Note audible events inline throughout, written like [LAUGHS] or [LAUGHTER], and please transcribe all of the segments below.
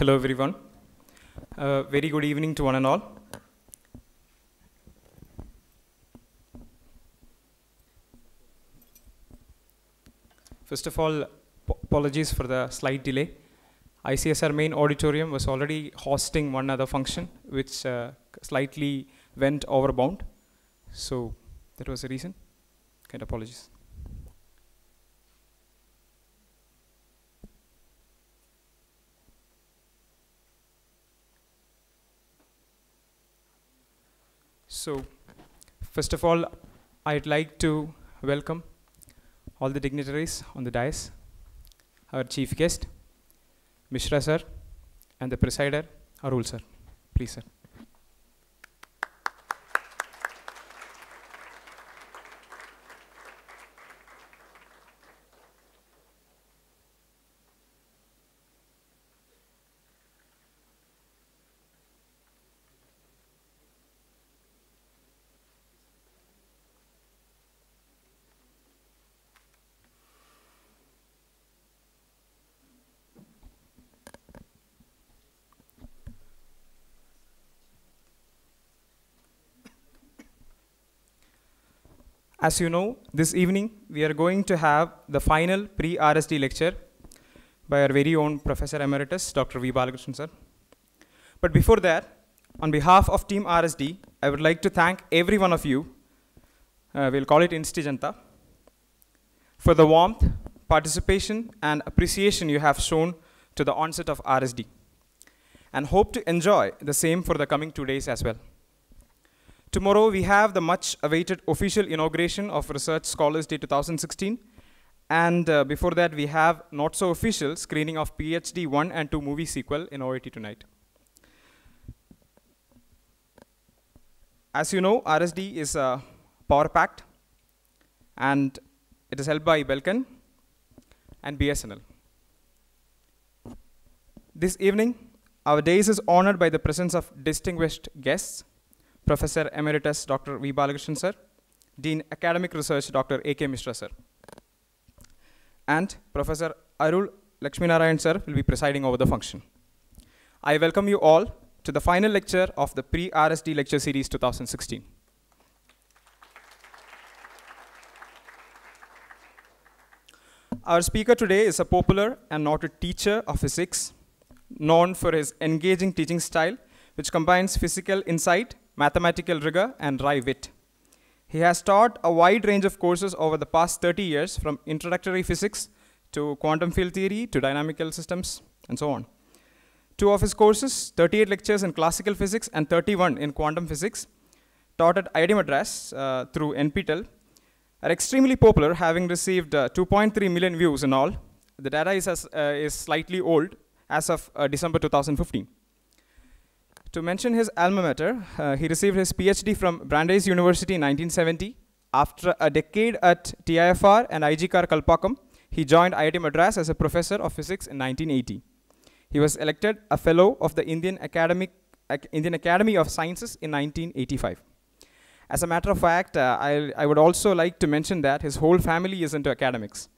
Hello, everyone. Uh, very good evening to one and all. First of all, apologies for the slight delay. ICSR main auditorium was already hosting one other function, which uh, slightly went overbound. So that was the reason. Kind of apologies. So, first of all, I'd like to welcome all the dignitaries on the dais, our chief guest, Mishra sir, and the presider, Arul sir. Please, sir. As you know, this evening we are going to have the final pre RSD lecture by our very own Professor Emeritus, Dr. V. Balakrishnan sir. But before that, on behalf of Team RSD, I would like to thank every one of you, uh, we'll call it Instigenta, for the warmth, participation, and appreciation you have shown to the onset of RSD, and hope to enjoy the same for the coming two days as well. Tomorrow we have the much awaited official inauguration of Research Scholars Day 2016. And uh, before that, we have not so official screening of PhD 1 and 2 movie sequel in OAT tonight. As you know, RSD is uh, power packed and it is held by Belcan and BSNL. This evening, our days is honored by the presence of distinguished guests Professor Emeritus Dr. V. Balakrishnan sir, Dean Academic Research Dr. A.K. Mishra sir, and Professor Arul Lakshminarayan sir will be presiding over the function. I welcome you all to the final lecture of the Pre-RSD Lecture Series 2016. Our speaker today is a popular and noted teacher of physics, known for his engaging teaching style, which combines physical insight mathematical rigor, and wry wit. He has taught a wide range of courses over the past 30 years, from introductory physics to quantum field theory to dynamical systems, and so on. Two of his courses, 38 lectures in classical physics and 31 in quantum physics, taught at IIT Madras uh, through NPTEL, are extremely popular, having received uh, 2.3 million views in all. The data is, as, uh, is slightly old, as of uh, December 2015. To mention his alma mater, uh, he received his PhD from Brandeis University in 1970. After a decade at TIFR and IGCAR Kalpakkam, he joined IIT Madras as a professor of physics in 1980. He was elected a fellow of the Indian, Ac Indian Academy of Sciences in 1985. As a matter of fact, uh, I, I, would also like to mention that his whole family is into academics.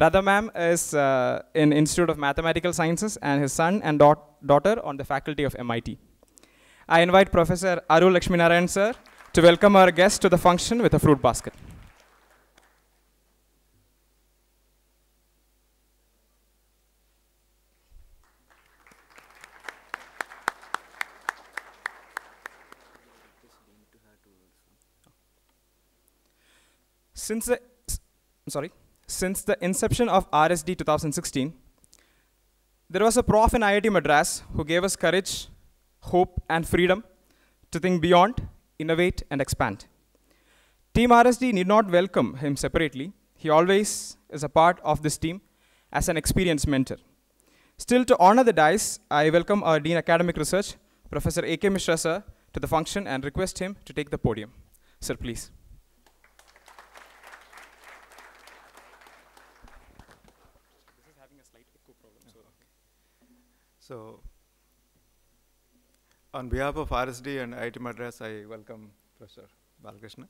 Radha ma'am is uh, in Institute of Mathematical Sciences and his son and da daughter on the faculty of MIT. I invite Professor Arul Lakshminarayan sir to welcome our guest to the function with a fruit basket. Since the, sorry, since the inception of RSD 2016, there was a prof in IIT Madras who gave us courage hope, and freedom to think beyond, innovate, and expand. Team RSD need not welcome him separately. He always is a part of this team as an experienced mentor. Still, to honor the dice, I welcome our Dean Academic Research, Professor A.K. Mishra sir, to the function and request him to take the podium. Sir, please. This is having a slight echo problem. So, so on behalf of RSD and IIT Madras, I welcome Professor Balakrishnan.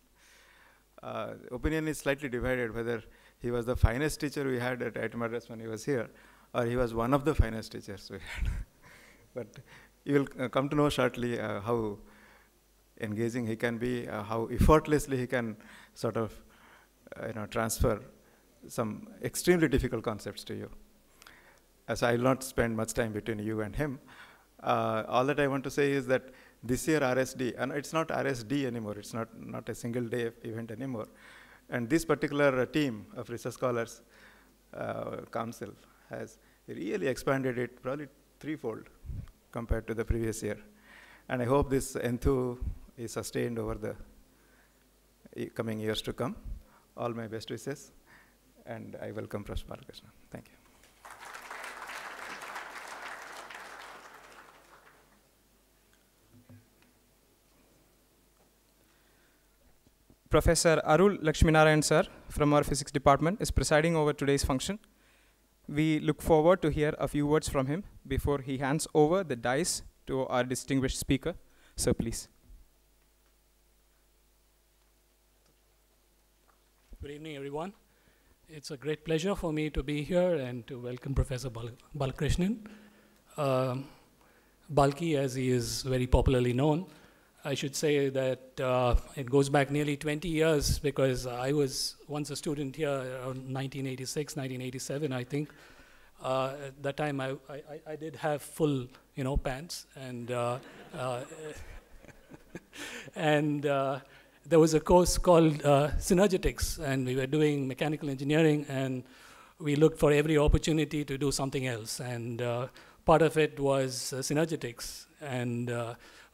Uh, opinion is slightly divided whether he was the finest teacher we had at IIT Madras when he was here, or he was one of the finest teachers we had. [LAUGHS] but you will uh, come to know shortly uh, how engaging he can be, uh, how effortlessly he can sort of uh, you know, transfer some extremely difficult concepts to you. As I will not spend much time between you and him, uh, all that I want to say is that this year RSD, and it's not RSD anymore, it's not, not a single day event anymore. And this particular team of research scholars uh, council has really expanded it probably threefold compared to the previous year. And I hope this enthu is sustained over the coming years to come. All my best wishes, and I welcome Professor Balakrishnan. Thank you. Professor Arul Lakshminarayan sir from our physics department is presiding over today's function. We look forward to hear a few words from him before he hands over the dice to our distinguished speaker. So please. Good evening, everyone. It's a great pleasure for me to be here and to welcome Professor Bal Balakrishnan. Um, Balki, as he is very popularly known, I should say that uh, it goes back nearly 20 years because I was once a student here around 1986, 1987, I think. Uh, at that time, I, I, I, did have full, you know, pants, and uh, uh [LAUGHS] and uh, there was a course called uh, Synergetics, and we were doing mechanical engineering, and we looked for every opportunity to do something else, and part of it was Synergetics, and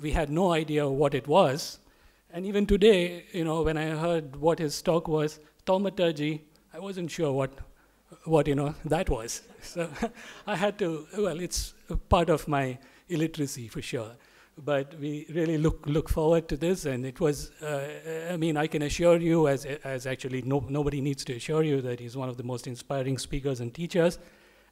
we had no idea what it was. And even today, you know, when I heard what his talk was, thaumaturgy, I wasn't sure what, what you know, that was. [LAUGHS] So I had to, well, it's part of my illiteracy for sure. But we really look, look forward to this, and it was, uh, I mean, I can assure you, as, as actually no, nobody needs to assure you, that he's one of the most inspiring speakers and teachers.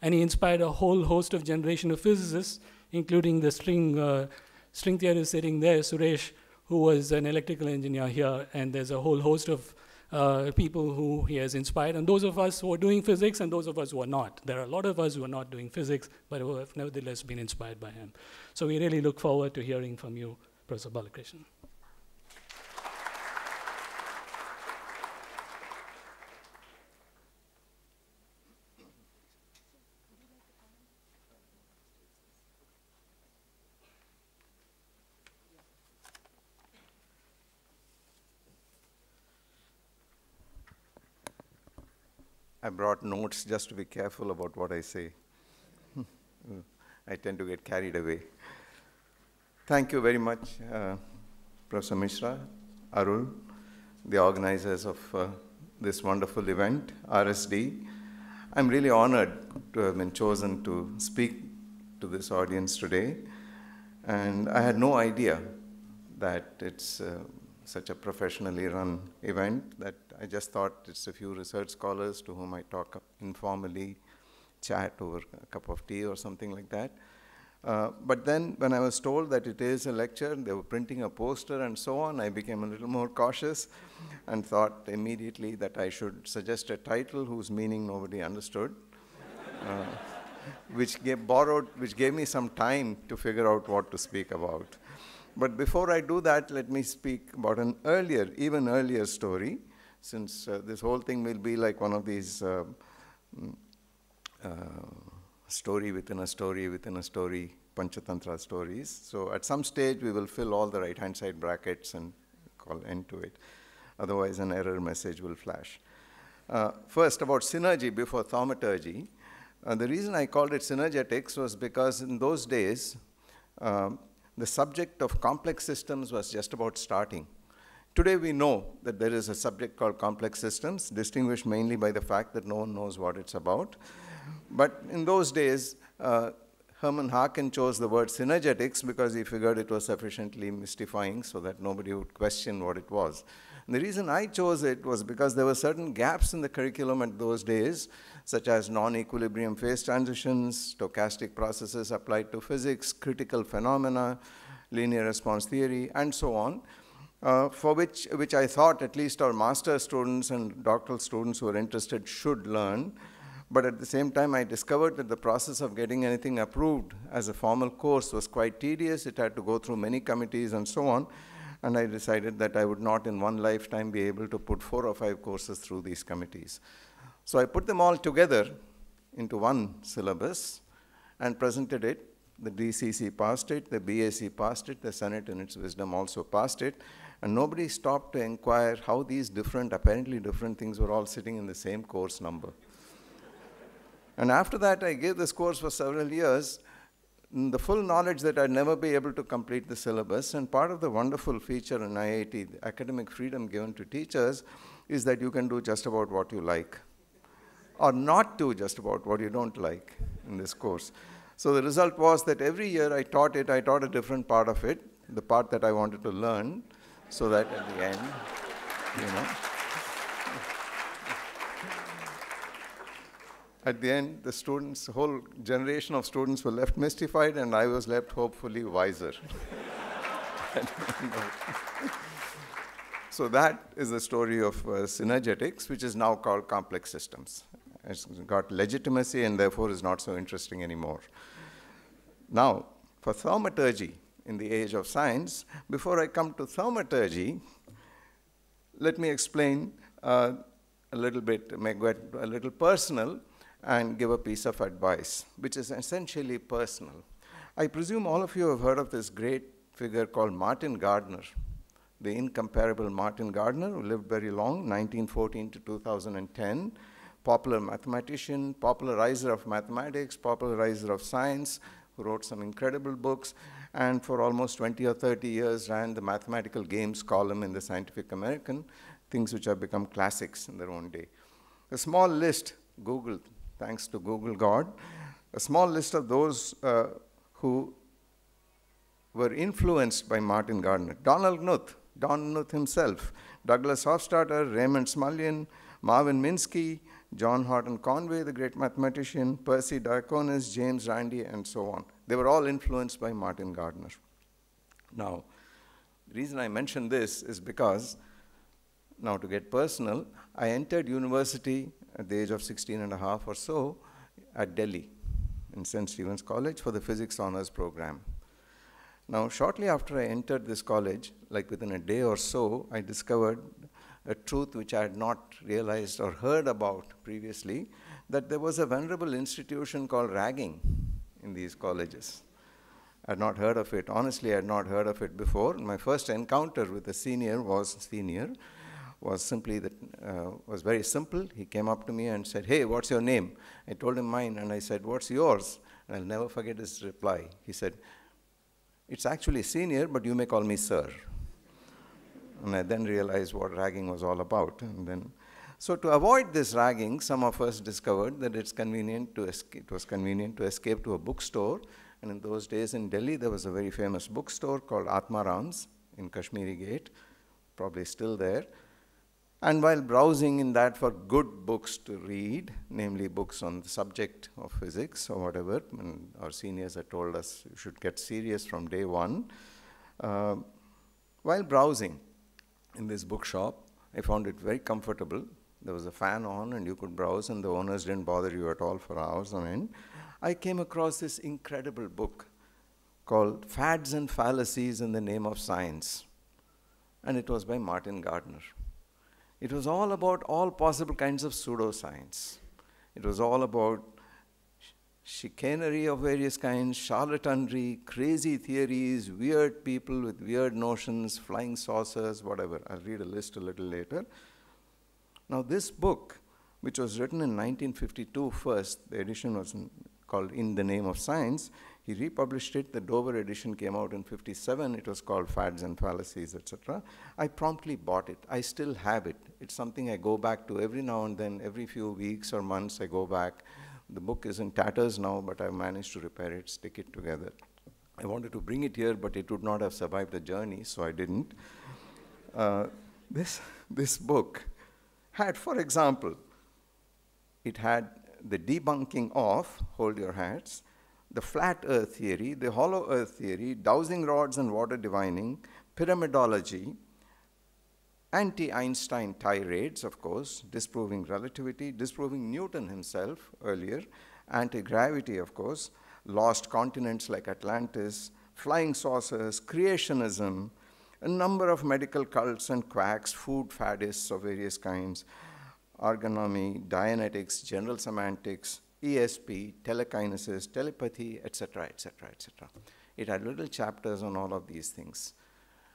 And he inspired a whole host of generation of physicists, including the string uh, string theory is sitting there, Suresh, who was an electrical engineer here, and there's a whole host of uh, people who he has inspired, and those of us who are doing physics and those of us who are not. There are a lot of us who are not doing physics, but who have nevertheless been inspired by him. So we really look forward to hearing from you, Professor Balakrishnan. I brought notes just to be careful about what I say. [LAUGHS] I tend to get carried away. Thank you very much, uh, Professor Mishra, Arul, the organizers of uh, this wonderful event, RSD. I'm really honored to have been chosen to speak to this audience today. And I had no idea that it's uh, such a professionally run event that I just thought it's a few research scholars to whom I talk informally, chat over a cup of tea or something like that. Uh, but then when I was told that it is a lecture, they were printing a poster and so on, I became a little more cautious and thought immediately that I should suggest a title whose meaning nobody understood. Uh, [LAUGHS] which gave, borrowed, which gave me some time to figure out what to speak about. But before I do that, let me speak about an earlier, even earlier story, since uh, this whole thing will be like one of these uh, mm, uh, story within a story within a story, Panchatantra stories. So at some stage, we will fill all the right-hand side brackets and call end to it. Otherwise, an error message will flash. Uh, first, about synergy before thaumaturgy. Uh, the reason I called it synergetics was because in those days, um, the subject of complex systems was just about starting. Today we know that there is a subject called complex systems, distinguished mainly by the fact that no one knows what it's about. But in those days, uh, Hermann Haken chose the word synergetics because he figured it was sufficiently mystifying so that nobody would question what it was. And the reason I chose it was because there were certain gaps in the curriculum at those days, such as non-equilibrium phase transitions, stochastic processes applied to physics, critical phenomena, linear response theory, and so on, uh, for which, which I thought at least our master students and doctoral students who are interested should learn. But at the same time, I discovered that the process of getting anything approved as a formal course was quite tedious. It had to go through many committees and so on. And I decided that I would not in one lifetime be able to put four or five courses through these committees. So I put them all together into one syllabus and presented it. The DCC passed it, the BAC passed it, the Senate in its wisdom also passed it, and nobody stopped to inquire how these different, apparently different things were all sitting in the same course number. And after that, I gave this course for several years, Mm, the full knowledge that I'd never be able to complete the syllabus. And part of the wonderful feature in IIT, the academic freedom given to teachers, is that you can do just about what you like, or not do just about what you don't like in this course. So the result was that every year I taught it, I taught a different part of it, the part that I wanted to learn, so that at the end, you know. At the end, the students, whole generation of students were left mystified, and I was left hopefully wiser. so that is the story of uh, synergetics, which is now called complex systems. It's got legitimacy and therefore is not so interesting anymore. Now, for thaumaturgy in the age of science, before I come to thaumaturgy, let me explain uh, a little bit, make it a little personal and give a piece of advice, which is essentially personal. I presume all of you have heard of this great figure called Martin Gardner, the incomparable Martin Gardner, who lived very long, 1914 to 2010, popular mathematician, popularizer of mathematics, popularizer of science, who wrote some incredible books, and for almost 20 or 30 years ran the mathematical games column in the Scientific American, things which have become classics in their own day. A small list, Google, thanks to Google God, a small list of those uh, who were influenced by Martin Gardner. Donald Knuth, Don Knuth himself, Douglas Hofstadter, Raymond Smullyan, Marvin Minsky, John Horton Conway, the great mathematician, Percy Diaconis, James Randi, and so on. They were all influenced by Martin Gardner. Now, the reason I mention this is because, now to get personal, I entered university at the age of 16 and a half or so at Delhi in St. Stephen's College for the physics honors program. Now, shortly after I entered this college, like within a day or so, I discovered a truth which I had not realized or heard about previously that there was a venerable institution called ragging in these colleges. I had not heard of it. Honestly, I had not heard of it before. My first encounter with a senior was senior was simply that uh, was very simple. He came up to me and said, "Hey, what's your name?" I told him mine, and I said, "What's yours?" And I'll never forget his reply. He said, "It's actually senior, but you may call me sir." And I then realized what ragging was all about. And then, so to avoid this ragging, some of us discovered that it's convenient to escape, it was convenient to escape to a bookstore. And in those days in Delhi, there was a very famous bookstore called Atmarams in Kashmiri Gate, probably still there. And while browsing in that for good books to read, namely books on the subject of physics or whatever, and our seniors had told us you should get serious from day one. Uh, while browsing in this bookshop, I found it very comfortable. There was a fan on, and you could browse, and the owners didn't bother you at all for hours on end. I came across this incredible book called Fads and Fallacies in the Name of Science, and it was by Martin Gardner. It was all about all possible kinds of pseudoscience. It was all about chicanery of various kinds, charlatanry, crazy theories, weird people with weird notions, flying saucers, whatever. I'll read a list a little later. Now, this book, which was written in 1952 first, the edition was called In the Name of Science, he republished it. The Dover edition came out in 57. It was called Fads and Fallacies, etc. I promptly bought it. I still have it. It's something I go back to every now and then, every few weeks or months, I go back. The book is in tatters now, but I managed to repair it, stick it together. I wanted to bring it here, but it would not have survived the journey, so I didn't. Uh, this, this book had, for example, it had the debunking of, hold your hats, the flat earth theory, the hollow earth theory, dowsing rods and water divining, pyramidology, anti Einstein tirades, of course, disproving relativity, disproving Newton himself earlier, anti gravity, of course, lost continents like Atlantis, flying saucers, creationism, a number of medical cults and quacks, food faddists of various kinds, orgonomy, Dianetics, general semantics, ESP, telekinesis, telepathy, etc., etc., etc. It had little chapters on all of these things.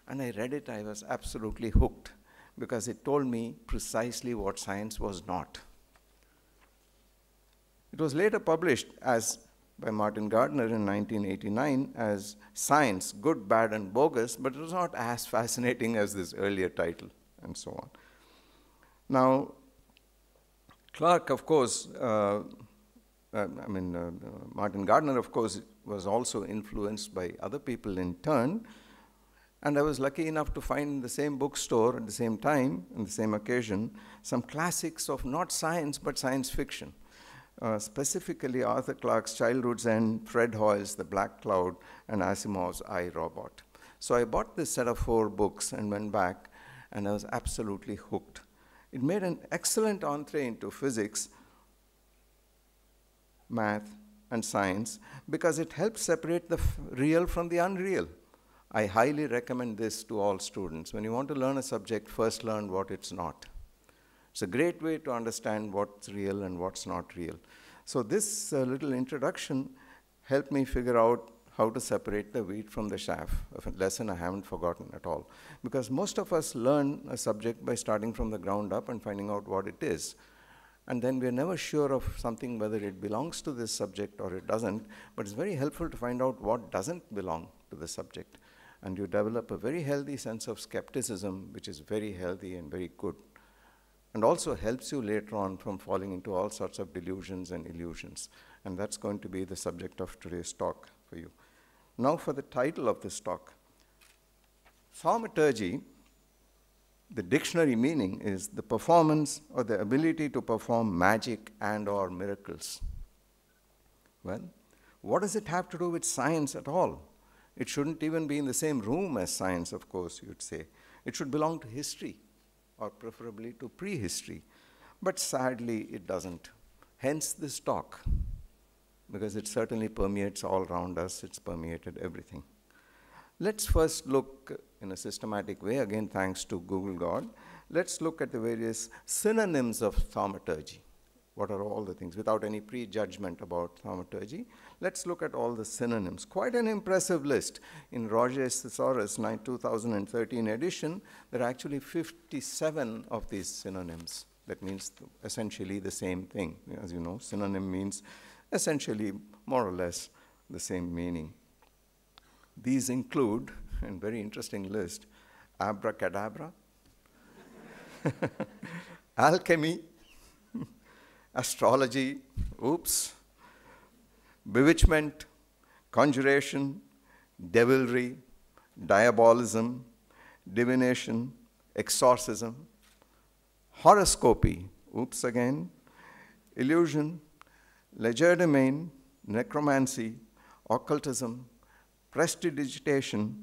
And I read it, I was absolutely hooked because it told me precisely what science was not. It was later published as by Martin Gardner in 1989 as Science, Good, Bad, and Bogus, but it was not as [LAUGHS] fascinating as this earlier title, and so on. Now, Clark, of course, uh, uh, I mean, uh, Martin Gardner, of course, was also influenced by other people in turn. And I was lucky enough to find in the same bookstore at the same time, on the same occasion, some classics of not science but science fiction. Uh, specifically, Arthur Clarke's Childhood's End, Fred Hoyle's The Black Cloud, and Asimov's I, Robot. So I bought this set of four books and went back, and I was absolutely hooked. It made an excellent entree into physics, math, and science because it helps separate the real from the unreal. I highly recommend this to all students. When you want to learn a subject, first learn what it's not. It's a great way to understand what's real and what's not real. So, this uh, little introduction helped me figure out how to separate the wheat from the chaff, a lesson I haven't forgotten at all. Because most of us learn a subject by starting from the ground up and finding out what it is. And then we're never sure of something whether it belongs to this subject or it doesn't, but it's very helpful to find out what doesn't belong to the subject. And you develop a very healthy sense of skepticism, which is very healthy and very good. And also helps you later on from falling into all sorts of delusions and illusions. And that's going to be the subject of today's talk for you. Now, for the title of this talk Thaumaturgy the dictionary meaning is the performance or the ability to perform magic and or miracles. Well what does it have to do with science at all? It shouldn't even be in the same room as science of course you'd say. It should belong to history or preferably to prehistory. But sadly it doesn't. Hence this talk because it certainly permeates all around us it's permeated everything. Let's first look in a systematic way, again thanks to Google God, let's look at the various synonyms of thaumaturgy. What are all the things? Without any prejudgment about thaumaturgy, let's look at all the synonyms. Quite an impressive list. In Roget's Thesaurus 2013 edition, there are actually 57 of these synonyms. That means essentially the same thing. As you know, synonym means essentially more or less the same meaning. These include and very interesting list. Abracadabra, [LAUGHS] alchemy, astrology, oops, bewitchment, conjuration, devilry, diabolism, divination, exorcism, horoscopy, oops again, illusion, legerdemain, necromancy, occultism, prestidigitation,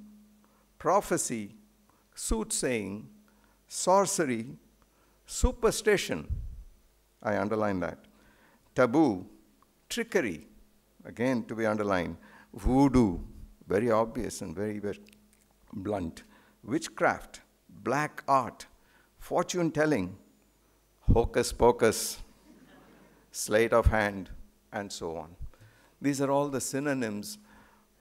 prophecy, soothsaying, sorcery, superstition, I underline that, taboo, trickery, again to be underlined, voodoo, very obvious and very, very blunt, witchcraft, black art, fortune telling, hocus pocus, sleight of hand, and so on. These are all the synonyms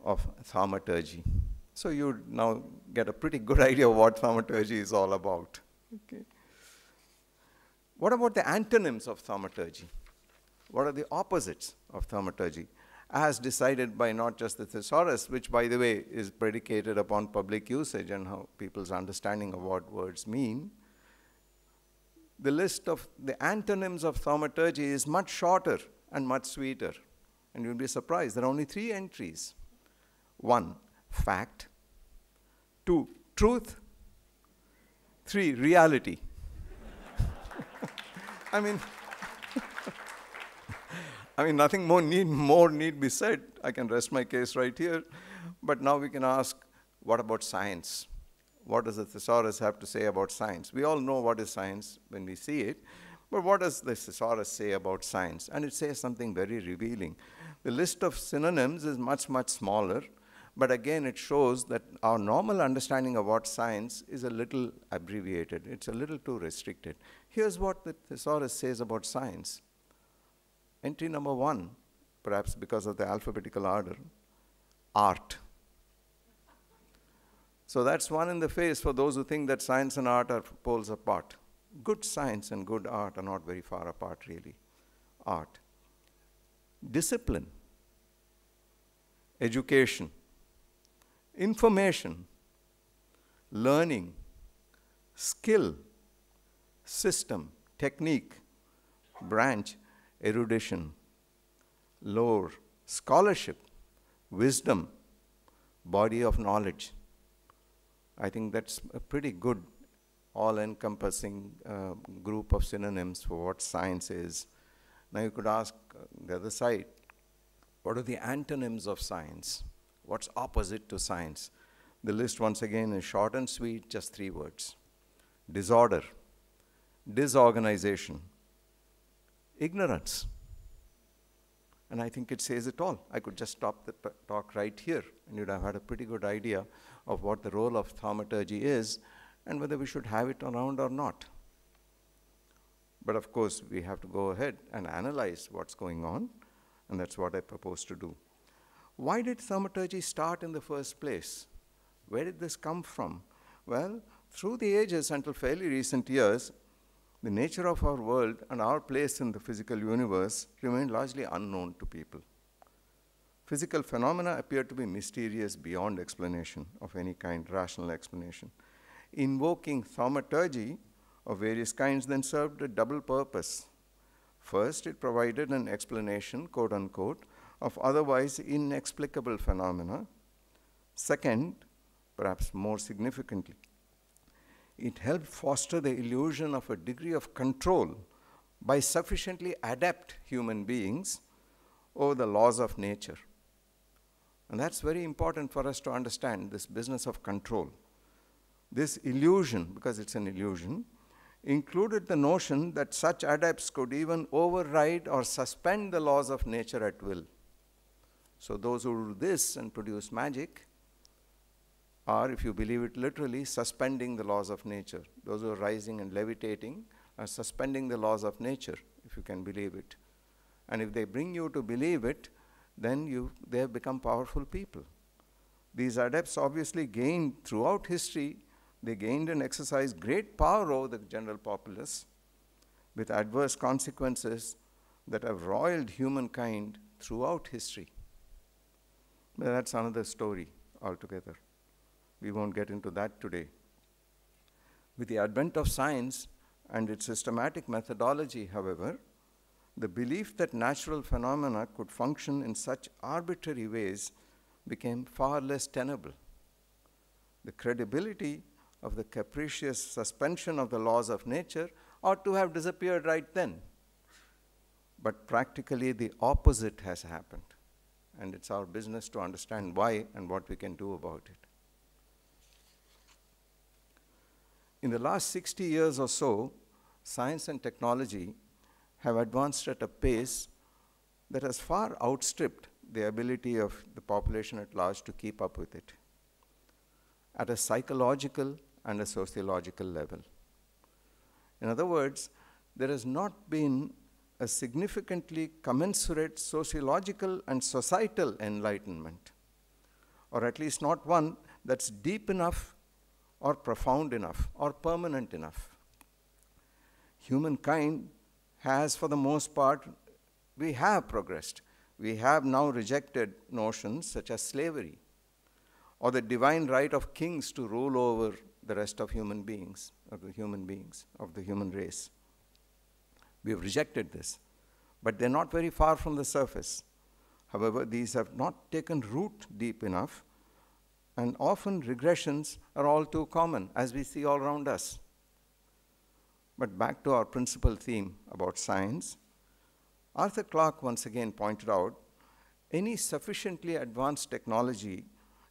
of thaumaturgy. So you now get a pretty good [LAUGHS] idea of what thaumaturgy is all about. Okay. What about the antonyms of thaumaturgy? What are the opposites of thaumaturgy? As decided by not just the thesaurus, which, by the way, is predicated upon public usage and how people's understanding of what words mean, the list of the antonyms of thaumaturgy is much shorter and much sweeter. And you'll be surprised, there are only three entries. One, fact. Two, truth. Three, reality. [LAUGHS] I mean, [LAUGHS] I mean, nothing more need, more need be said. I can rest my case right here. But now we can ask, what about science? what does the thesaurus have to say about science? We all know what is science when we see it, but what does the thesaurus say about science? And it says something very revealing. The list of synonyms is much, much smaller, but again, it shows that our normal understanding of what science is a little abbreviated. It's a little too restricted. Here's what the thesaurus says about science. Entry number one, perhaps because of the alphabetical order, art. So that's one in the face for those who think that science and art are poles apart. Good science and good art are not very far apart, really. Art. Discipline. Education. Information. Learning. Skill. System. Technique. Branch. Erudition. Lore. Scholarship. Wisdom. Body of knowledge I think that's a pretty good all-encompassing uh, group of synonyms for what science is. Now you could ask the other side, what are the antonyms of science? What's opposite to science? The list once again is short and sweet, just three words. Disorder, disorganization, ignorance. And I think it says it all. I could just stop the talk right here, and you'd have had a pretty good idea of what the role of thaumaturgy is and whether we should have it around or not. But of course, we have to go ahead and analyze what's going on, and that's what I propose to do. Why did thaumaturgy start in the first place? Where did this come from? Well, through the ages until fairly recent years, the nature of our world and our place in the physical universe remained largely unknown to people. Physical phenomena appear to be mysterious beyond explanation of any kind, rational explanation. Invoking thaumaturgy of various kinds then served a double purpose. First, it provided an explanation, quote unquote, of otherwise inexplicable phenomena. Second, perhaps more significantly, it helped foster the illusion of a degree of control by sufficiently adept human beings over the laws of nature. And that's very important for us to understand this business of control. This illusion, because it's an illusion, included the notion that such adepts could even override or suspend the laws of nature at will. So, those who do this and produce magic are, if you believe it literally, suspending the laws of nature. Those who are rising and levitating are suspending the laws of nature, if you can believe it. And if they bring you to believe it, then you, they have become powerful people. These adepts obviously gained throughout history, they gained and exercised great power over the general populace with adverse consequences that have roiled humankind throughout history. But that's another story altogether. We won't get into that today. With the advent of science and its systematic methodology, however, the belief that natural phenomena could function in such arbitrary ways became far less tenable. The credibility of the capricious suspension of the laws of nature ought to have disappeared right then. But practically, the opposite has happened. And it's our business to understand why and what we can do about it. In the last 60 years or so, science and technology have advanced at a pace that has far outstripped the ability of the population at large to keep up with it at a psychological and a sociological level. In other words, there has not been a significantly commensurate sociological and societal enlightenment, or at least not one that's deep enough or profound enough or permanent enough. Humankind has, for the most part, we have progressed. We have now rejected notions such as slavery or the divine right of kings to rule over the rest of human beings, of the human beings, of the human race. We have rejected this, but they're not very far from the surface. However, these have not taken root deep enough, and often regressions are all too common, as we see all around us. But back to our principal theme about science, Arthur Clarke once again pointed out any sufficiently advanced technology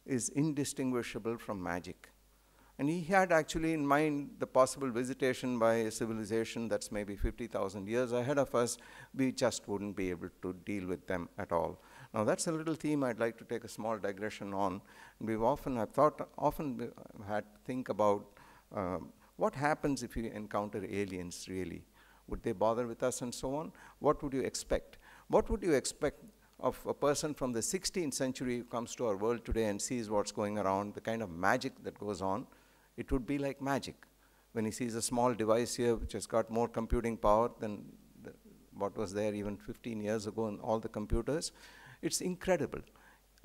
is indistinguishable from magic. And he had actually in mind the possible visitation by a civilization that's maybe 50,000 years ahead of us. We just wouldn't be able to deal with them at all. Now, that's a little theme I'd like to take a small digression on. We've often, I've thought, often had to think about um, what happens if you encounter aliens really? Would they bother with us and so on? What would you expect? What would you expect of a person from the 16th century who comes to our world today and sees what's going around, the kind of magic that goes on? It would be like magic. When he sees a small device here which has got more computing power than the, what was there even 15 years ago in all the computers, it's incredible.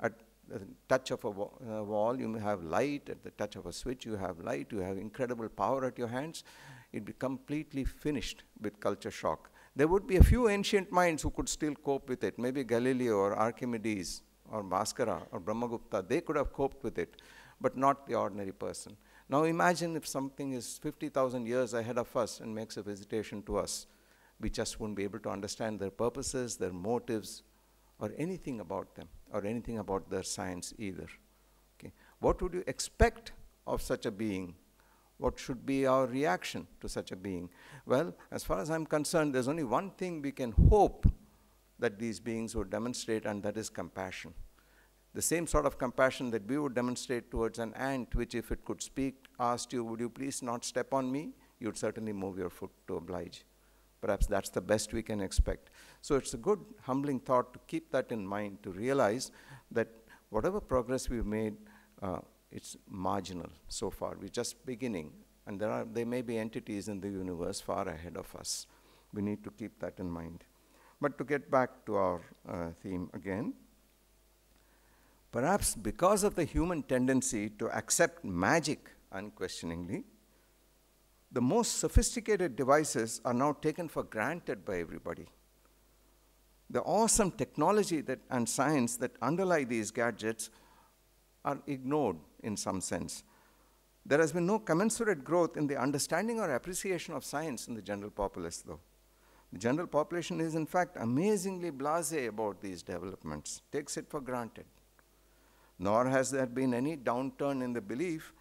At the touch of a uh, wall, you may have light. At the touch of a switch, you have light. You have incredible power at your hands. It'd be completely finished with culture shock. There would be a few ancient minds who could still cope with it. Maybe Galileo or Archimedes or Bhaskara or Brahmagupta. They could have coped with it, but not the ordinary person. Now imagine if something is 50,000 years ahead of us and makes a visitation to us. We just won't be able to understand their purposes, their motives, or anything about them, or anything about their science either. Okay. What would you expect of such a being? What should be our reaction to such a being? Well, as far as I'm concerned, there's only one thing we can hope that these beings would demonstrate, and that is compassion. The same sort of compassion that we would demonstrate towards an ant, which, if it could speak, asked you, Would you please not step on me? You'd certainly move your foot to oblige. Perhaps that's the best we can expect. So it's a good, humbling thought to keep that in mind, to realize that whatever progress we've made, uh, it's marginal so far. We're just beginning, and there, are, there may be entities in the universe far ahead of us. We need to keep that in mind. But to get back to our uh, theme again, perhaps because of the human tendency to accept magic unquestioningly, the most sophisticated devices are now taken for granted by everybody. The awesome technology that, and science that underlie these gadgets are ignored in some sense. There has been no commensurate growth in the understanding or appreciation of science in the general populace, though. The general population is, in fact, amazingly blase about these developments, takes it for granted. Nor has there been any downturn in the belief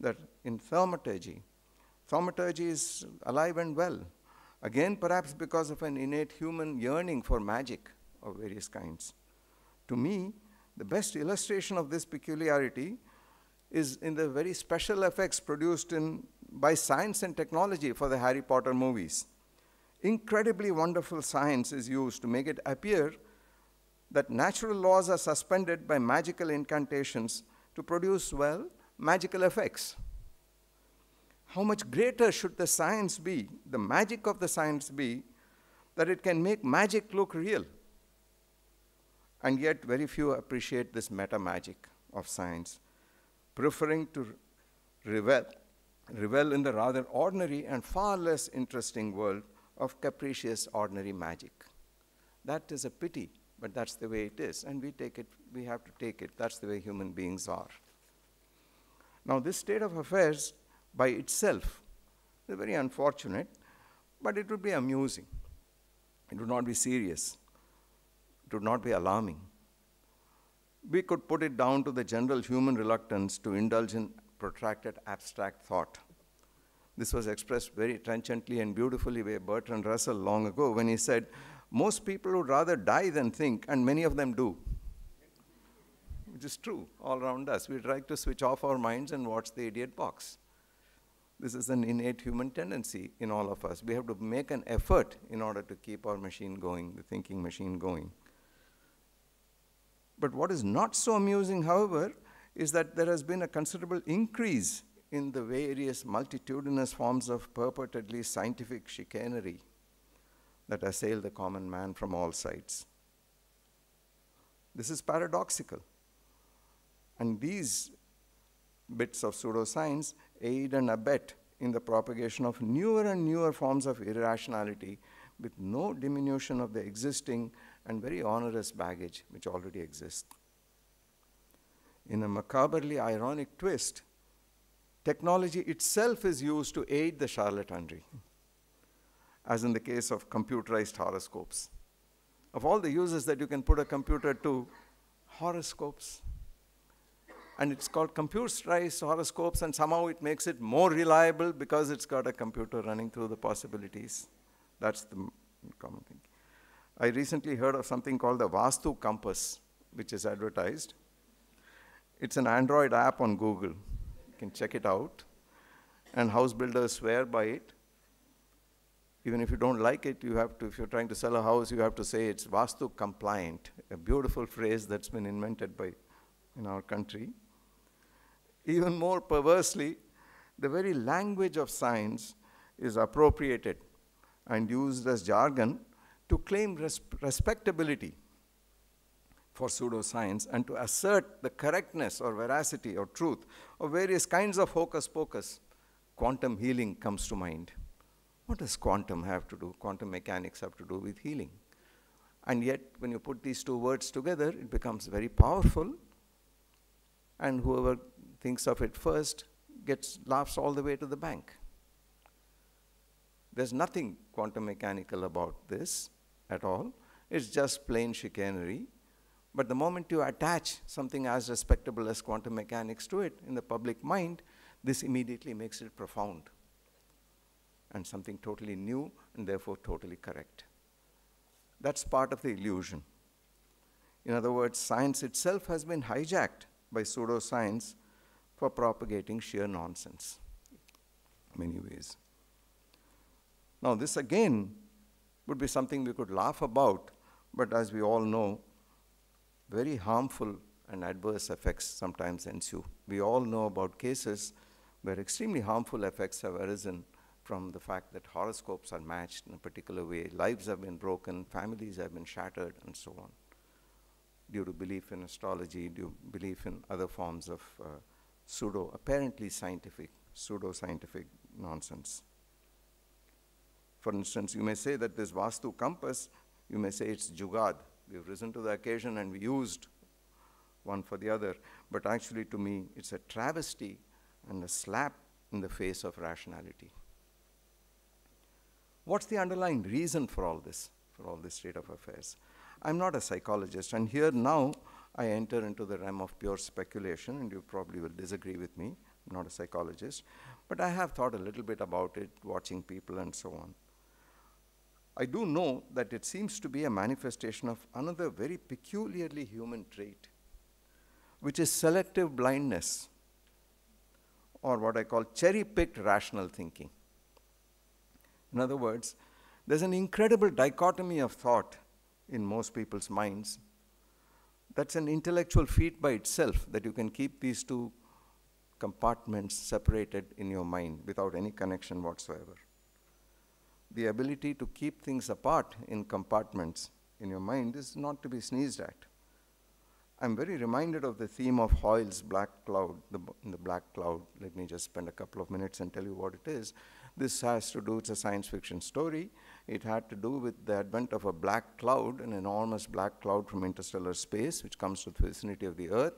that in thaumaturgy, Thaumaturgy is alive and well. Again, perhaps because of an innate human yearning for magic of various kinds. To me, the best illustration of this peculiarity is in the very special effects produced in, by science and technology for the Harry Potter movies. Incredibly wonderful science is used to make it appear that natural laws are suspended by magical incantations to produce, well, magical effects how much greater should the science be, the magic of the science be, that it can make magic look real? And yet, very few appreciate this meta magic of science, preferring to revel, revel in the rather ordinary and far less interesting world of capricious ordinary magic. That is a pity, but that's the way it is, and we take it, we have to take it. That's the way human beings are. Now, this state of affairs by itself is very unfortunate, but it would be amusing. It would not be serious. It would not be alarming. We could put it down to the general human reluctance to indulge in protracted abstract thought. This was expressed very trenchantly and beautifully by Bertrand Russell long ago when he said, Most people would rather die than think, and many of them do. Which is true all around us. We'd like to switch off our minds and watch the idiot box. This is an innate human tendency in all of us. We have to make an effort in order to keep our machine going, the thinking machine going. But what is not so amusing, however, is that there has been a considerable increase in the various multitudinous forms of purportedly scientific chicanery that assail the common man from all sides. This is paradoxical. And these bits of pseudoscience aid and abet in the propagation of newer and newer forms of irrationality with no diminution of the existing and very onerous baggage which already exists. In a macabrely ironic twist, technology itself is used to aid the charlatanry, as in the case of computerized horoscopes. Of all the uses that you can put a computer to, horoscopes and it's called computerized horoscopes, and somehow it makes it more reliable because it's got a computer running through the possibilities. That's the common thing. I recently heard of something called the Vastu Compass, which is advertised. It's an Android app on Google. You can check it out. And house builders swear by it. Even if you don't like it, you have to, if you're trying to sell a house, you have to say it's Vastu compliant, a beautiful phrase that's been invented by in our country. Even more perversely, the very language of science is appropriated and used as jargon to claim res- respectability for pseudoscience and to assert the correctness or veracity or truth of various kinds of hocus pocus. Quantum healing comes to mind. What does quantum have to do? Quantum mechanics have to do with healing. And yet, when you put these two words together, it becomes very powerful. And whoever thinks of it first gets laughs all the way to the bank. There's nothing quantum mechanical about this at all. It's just plain chicanery. But the moment you attach something as respectable as quantum mechanics to it in the public mind, this immediately makes it profound and something totally new and therefore totally correct. That's part of the illusion. In other words, science itself has been hijacked by pseudoscience for propagating sheer nonsense in many ways. Now, this again would be something we could laugh about, but as we all know, very harmful and adverse effects sometimes ensue. We all know about cases where extremely harmful effects have arisen from the fact that horoscopes are matched in a particular way, lives have been broken, families have been shattered, and so on, due to belief in astrology, due to belief in other forms of uh, pseudo, apparently scientific, pseudo scientific nonsense. For instance, you may say that this Vastu compass, you may say it's Jugad. We've risen to the occasion and we used one for the other. But actually, to me, it's a travesty and a slap in the face of rationality. What's the underlying reason for all this, for all this state of affairs? I'm not a psychologist, and here now I enter into the realm of pure speculation, and you probably will disagree with me. I'm not a psychologist, but I have thought a little bit about it, watching people and so on. I do know that it seems to be a manifestation of another very peculiarly human trait, which is selective blindness, or what I call cherry picked rational thinking. In other words, there's an incredible dichotomy of thought in most people's minds. That's an intellectual feat by itself that you can keep these two compartments separated in your mind without any connection whatsoever. The ability to keep things apart in compartments in your mind is not to be sneezed at. I'm very reminded of the theme of Hoyle's Black Cloud, the, the Black Cloud. Let me just spend a couple of minutes and tell you what it is. This has to do, it's a science fiction story. It had to do with the advent of a black cloud, an enormous black cloud from interstellar space, which comes to the vicinity of the Earth.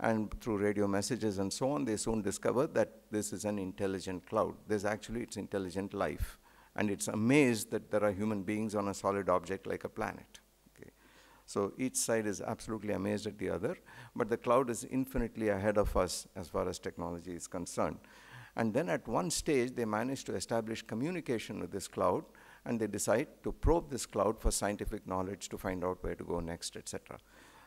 And through radio messages and so on, they soon discovered that this is an intelligent cloud. There's actually, it's intelligent life. And it's amazed that there are human beings on a solid object like a planet. Okay. So each side is absolutely amazed at the other, but the cloud is infinitely ahead of us as far as technology is concerned. And then at one stage, they manage to establish communication with this cloud, and they decide to probe this cloud for scientific knowledge to find out where to go next, etc.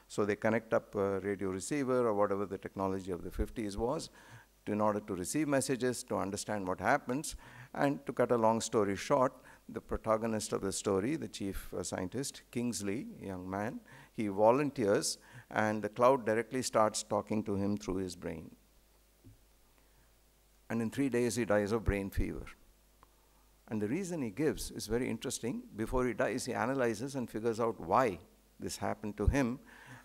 So they connect up a radio receiver or whatever the technology of the 50s was in order to receive messages, to understand what happens. And to cut a long story short, the protagonist of the story, the chief uh, scientist, Kingsley, young man, he volunteers, and the cloud directly starts talking to him through his brain and in three days he dies of brain fever. And the reason he gives is very interesting. Before he dies, he analyzes and figures out why this happened to him.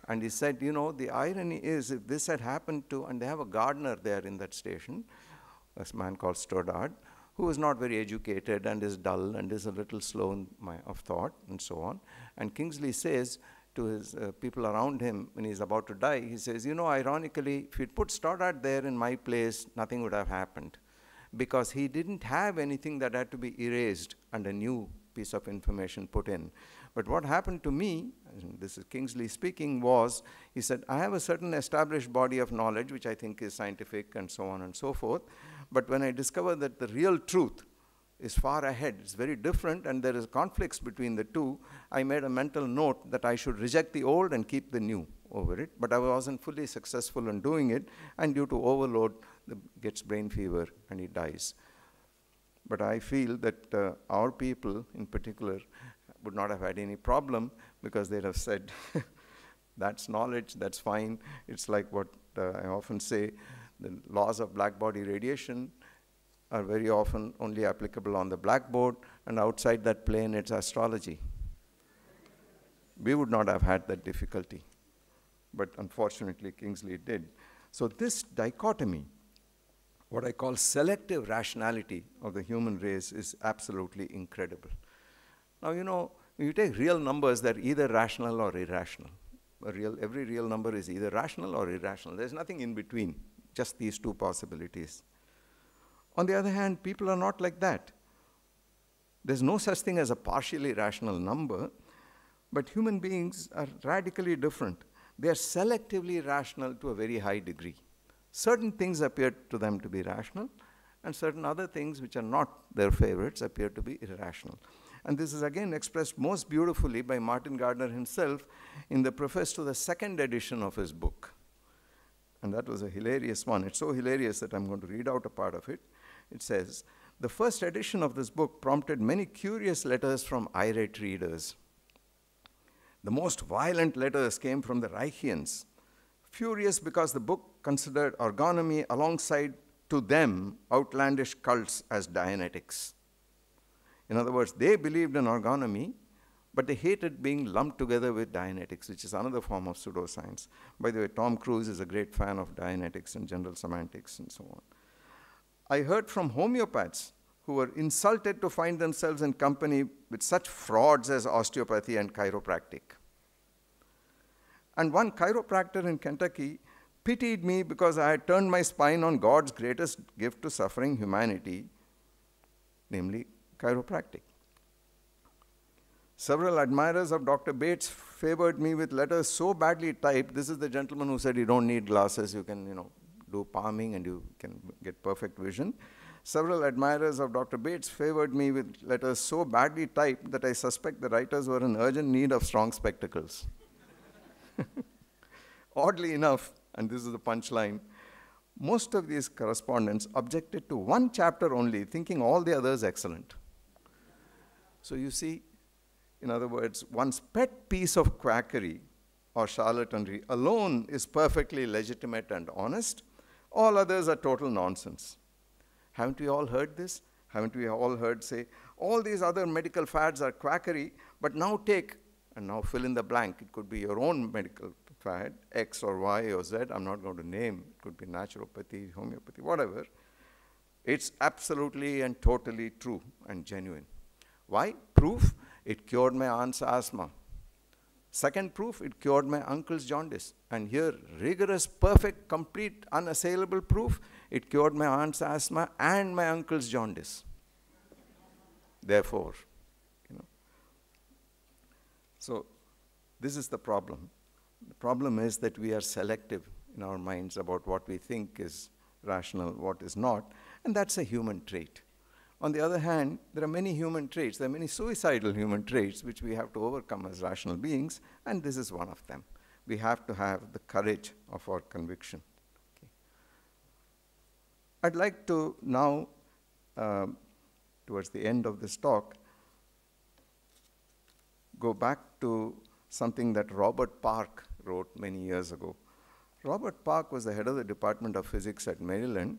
And he said, you know, the irony is if this had happened to, and they have a gardener there in that station, a man called Stoddard, who is not very educated and is dull and is a little slow my, of thought and so on. And Kingsley says, to his uh, people around him when he's about to die, he says, You know, ironically, if you'd put Stoddard there in my place, nothing would have happened. Because he didn't have anything that had to be erased and a new piece of information put in. But what happened to me, this is Kingsley speaking, was he said, I have a certain established body of knowledge, which I think is scientific and so on and so forth. But when I discovered that the real truth is far ahead, it's very different, and there is conflicts between the two, I made a mental note that I should reject the old and keep the new over it. But I wasn't fully successful in doing it, and due to overload, the, gets brain fever and he dies. But I feel that uh, our people, in particular, would not have had any problem because they'd have said, [LAUGHS] that's knowledge, that's fine. It's like what uh, I often say the laws of black body radiation are very often only applicable on the blackboard, and outside that plane, it's astrology. We would not have had that difficulty. But unfortunately, Kingsley did. So, this dichotomy, what I call selective rationality of the human race, is absolutely incredible. Now, you know, you take real numbers, they're either rational or irrational. Real, every real number is either rational or irrational. There's nothing in between, just these two possibilities. On the other hand, people are not like that. There's no such thing as a partially rational number, but human beings are radically different. They are selectively rational to a very high degree. Certain things appear to them to be rational, and certain other things which are not their favorites appear to be irrational. And this is again expressed most beautifully by Martin Gardner himself in the preface to the second edition of his book. And that was a hilarious one. It's so hilarious that I'm going to read out a part of it. It says, The first edition of this book prompted many curious letters from irate readers. The most violent letters came from the Reichians, furious because the book considered orgonomy alongside to them outlandish cults as Dianetics. In other words, they believed in orgonomy, but they hated being lumped together with Dianetics, which is another form of pseudoscience. By the way, Tom Cruise is a great fan of Dianetics and general semantics and so on. I heard from homeopaths who were insulted to find themselves in company with such frauds as osteopathy and chiropractic. And one chiropractor in Kentucky pitied me because I had turned my spine on God's greatest gift to suffering humanity, namely chiropractic. Several admirers of Dr. Bates favored me with letters so badly typed. This is the gentleman who said you don't need glasses, you can, you know, do palming and you can get perfect vision. Several admirers of Dr. Bates favored me with letters so badly typed that I suspect the writers were in urgent need of strong spectacles. [LAUGHS] Oddly enough, and this is the punchline, most of these correspondents objected to one chapter only, thinking all the others excellent. So you see, in other words, one's pet piece of quackery or charlatanry alone is perfectly legitimate and honest. All others are total nonsense. Haven't we all heard this? Haven't we all heard say, all these other medical fads are quackery, but now take, and now fill in the blank. It could be your own medical fad, X or Y or Z, I'm not going to name. It could be naturopathy, homeopathy, whatever. It's absolutely and totally true and genuine. Why? Proof, it cured my aunt's asthma. Second proof, it cured my uncle's jaundice. And here, rigorous, perfect, complete, unassailable proof, it cured my aunt's asthma and my uncle's jaundice. Therefore, you know. So, this is the problem. The problem is that we are selective in our minds about what we think is rational, what is not, and that's a human trait. On the other hand, there are many human traits, there are many suicidal human traits which we have to overcome as rational beings, and this is one of them. We have to have the courage of our conviction. Okay. I'd like to now, um, towards the end of this talk, go back to something that Robert Park wrote many years ago. Robert Park was the head of the Department of Physics at Maryland,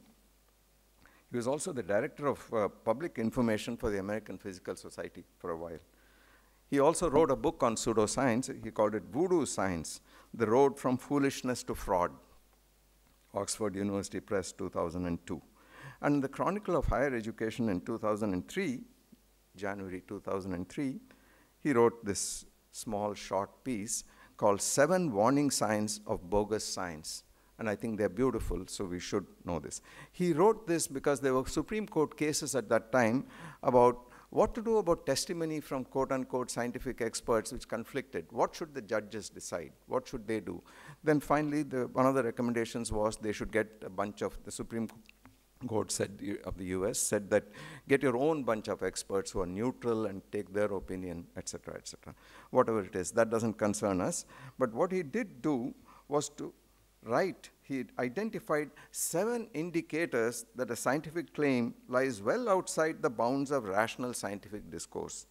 he was also the director of uh, public information for the American Physical Society for a while. He also wrote a book on pseudoscience. He called it Voodoo Science The Road from Foolishness to Fraud, Oxford University Press, 2002. And in the Chronicle of Higher Education in 2003, January 2003, he wrote this small, short piece called Seven Warning Signs of Bogus Science and I think they're beautiful, so we should know this. He wrote this because there were Supreme Court cases at that time about What to do about testimony from quote unquote scientific experts which conflicted? What should the judges decide? What should they do? Then finally, the, one of the recommendations was they should get a bunch of the Supreme Court said of the US said that get your own bunch of experts who are neutral and take their opinion, etc., etc. Whatever it is, that doesn't concern us. But what he did do was to write he identified seven indicators that a scientific claim lies well outside the bounds of rational scientific discourse.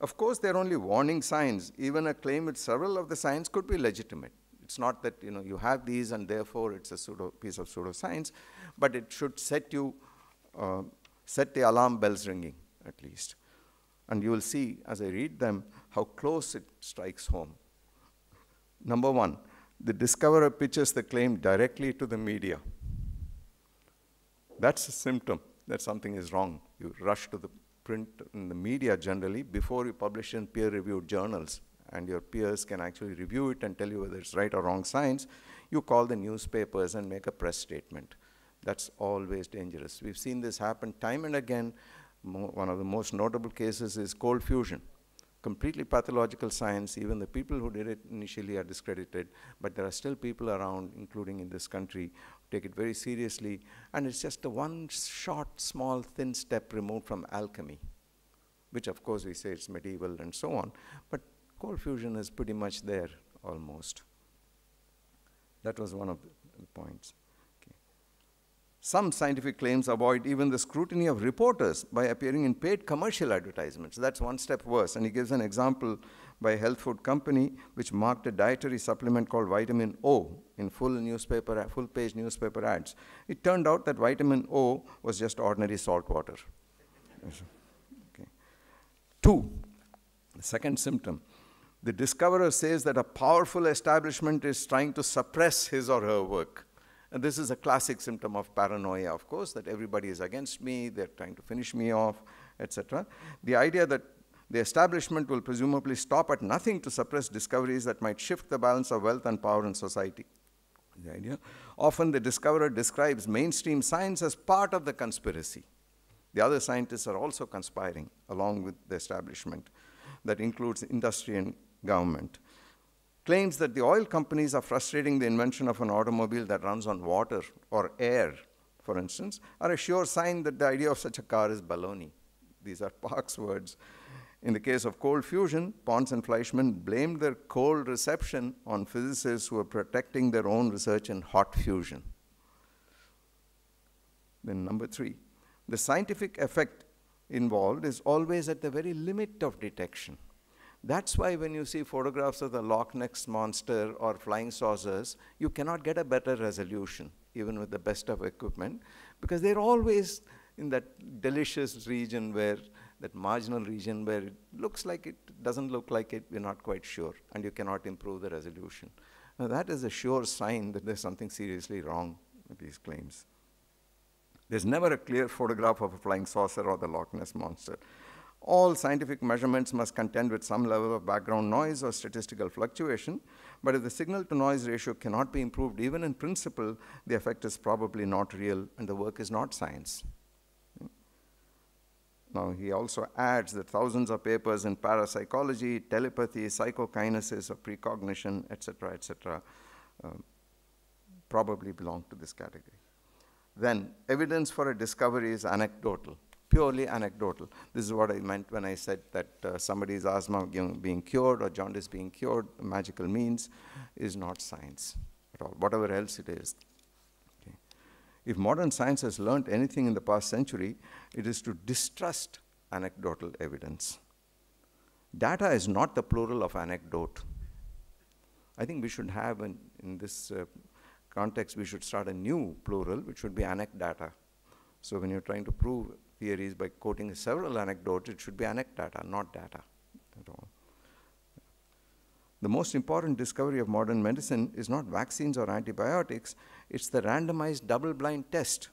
Of course, they're only warning signs. Even a claim with several of the signs could be legitimate. It's not that you know you have these and therefore it's a pseudo piece of pseudoscience, but it should set you uh, set the alarm bells ringing at least. And you will see as I read them how close it strikes home. Number one, the discoverer pitches the claim directly to the media. That's a symptom that something is wrong. You rush to the print in the media generally before you publish in peer-reviewed journals, and your peers can actually review it and tell you whether it's right or wrong science. You call the newspapers and make a press statement. That's always dangerous. We've seen this happen time and again. Mo one of the most notable cases is cold fusion completely pathological science. Even the people who did it initially are discredited, but there are still people around, including in this country, who take it very seriously. And it's just a one short, small, thin step removed from alchemy, which of course we say it's medieval and so on. But cold fusion is pretty much there almost. That was one of the points. Some scientific claims avoid even the scrutiny of reporters by appearing in paid commercial advertisements. That's one step worse. And he gives an example by a health food company which marked a dietary supplement called vitamin O in full newspaper, full page newspaper ads. It turned out that vitamin O was just ordinary salt water. okay. Two, the second symptom. The discoverer says that a powerful establishment is trying to suppress his or her work. And this is a classic symptom of paranoia, of course, that everybody is against me, they're trying to finish me off, etc. The idea that the establishment will presumably stop at nothing to suppress discoveries that might shift the balance of wealth and power in society. The idea. Often the discoverer describes mainstream science as part of the conspiracy. The other scientists are also conspiring along with the establishment that includes industry and government claims that the oil companies are frustrating the invention of an automobile that runs on water or air, for instance, are a sure sign that the idea of such a car is baloney. These are Park's words. In the case of cold fusion, Pons and Fleischmann blamed their cold reception on physicists who were protecting their own research in hot fusion. Then, number three, the scientific effect involved is always at the very limit of detection. That's why when you see photographs of the Loch Ness monster or flying saucers, you cannot get a better resolution, even with the best of equipment, because they're always in that delicious region where, that marginal region where it looks like it, doesn't look like it, we're not quite sure, and you cannot improve the resolution. Now that is a sure sign that there's something seriously wrong with these claims. There's never a clear photograph of a flying saucer or the Loch Ness monster. All scientific measurements must contend with some level of background noise or statistical fluctuation, but if the signal to noise ratio cannot be improved even in principle, the effect is probably not real and the work is not science. Now, he also adds that thousands of papers in parapsychology, telepathy, psychokinesis, or precognition, etc., etc., uh, probably belong to this category. Then, evidence for a discovery is anecdotal purely anecdotal. This is what I meant when I said that uh, somebody's asthma being cured or jaundice being cured, magical means, is not science at all, whatever else it is. Okay. If modern science has learned anything in the past century, it is to distrust anecdotal evidence. Data is not the plural of anecdote. I think we should have, an, in this uh, context, we should start a new plural, which should be anecdata. So when you're trying to prove theories by quoting several anecdotes, it should be anecdata, not data at all. The most important discovery of modern medicine is not vaccines or antibiotics, it's the randomized double blind test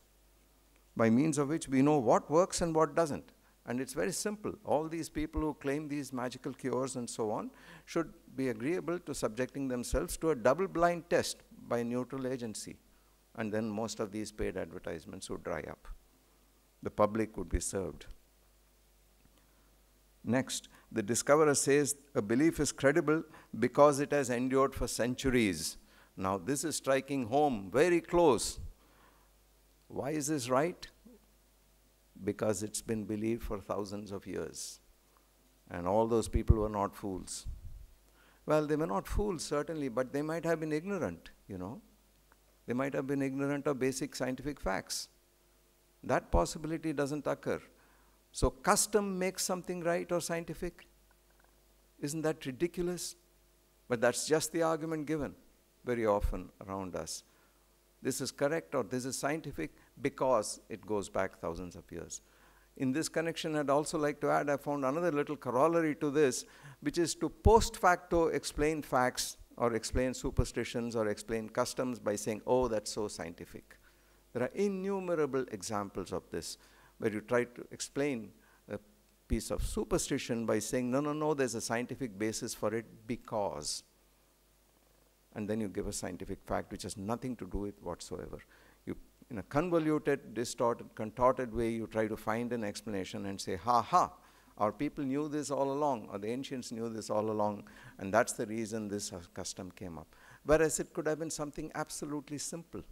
by means of which we know what works and what doesn't. And it's very simple. All these people who claim these magical cures and so on should be agreeable to subjecting themselves to a double blind test by a neutral agency. And then most of these paid advertisements would dry up the public would be served. Next, the discoverer says a belief is credible because it has endured for centuries. Now, this is striking home very close. Why is this right? Because it's been believed for thousands of years. And all those people were not fools. Well, they were not fools, certainly, but they might have been ignorant, you know. They might have been ignorant of basic scientific facts. That possibility doesn't occur. So, custom makes something right or scientific? Isn't that ridiculous? But that's just the argument given very often around us. This is correct or this is scientific because it goes back thousands of years. In this connection, I'd also like to add I found another little corollary to this, which is to post facto explain facts or explain superstitions or explain customs by saying, oh, that's so scientific. There are innumerable examples of this where you try to explain a piece of superstition by saying, no, no, no, there's a scientific basis for it because. And then you give a scientific fact which has nothing to do with whatsoever. You, in a convoluted, distorted, contorted way, you try to find an explanation and say, ha ha, our people knew this all along, or the ancients knew this all along, and that's the reason this custom came up. Whereas it could have been something absolutely simple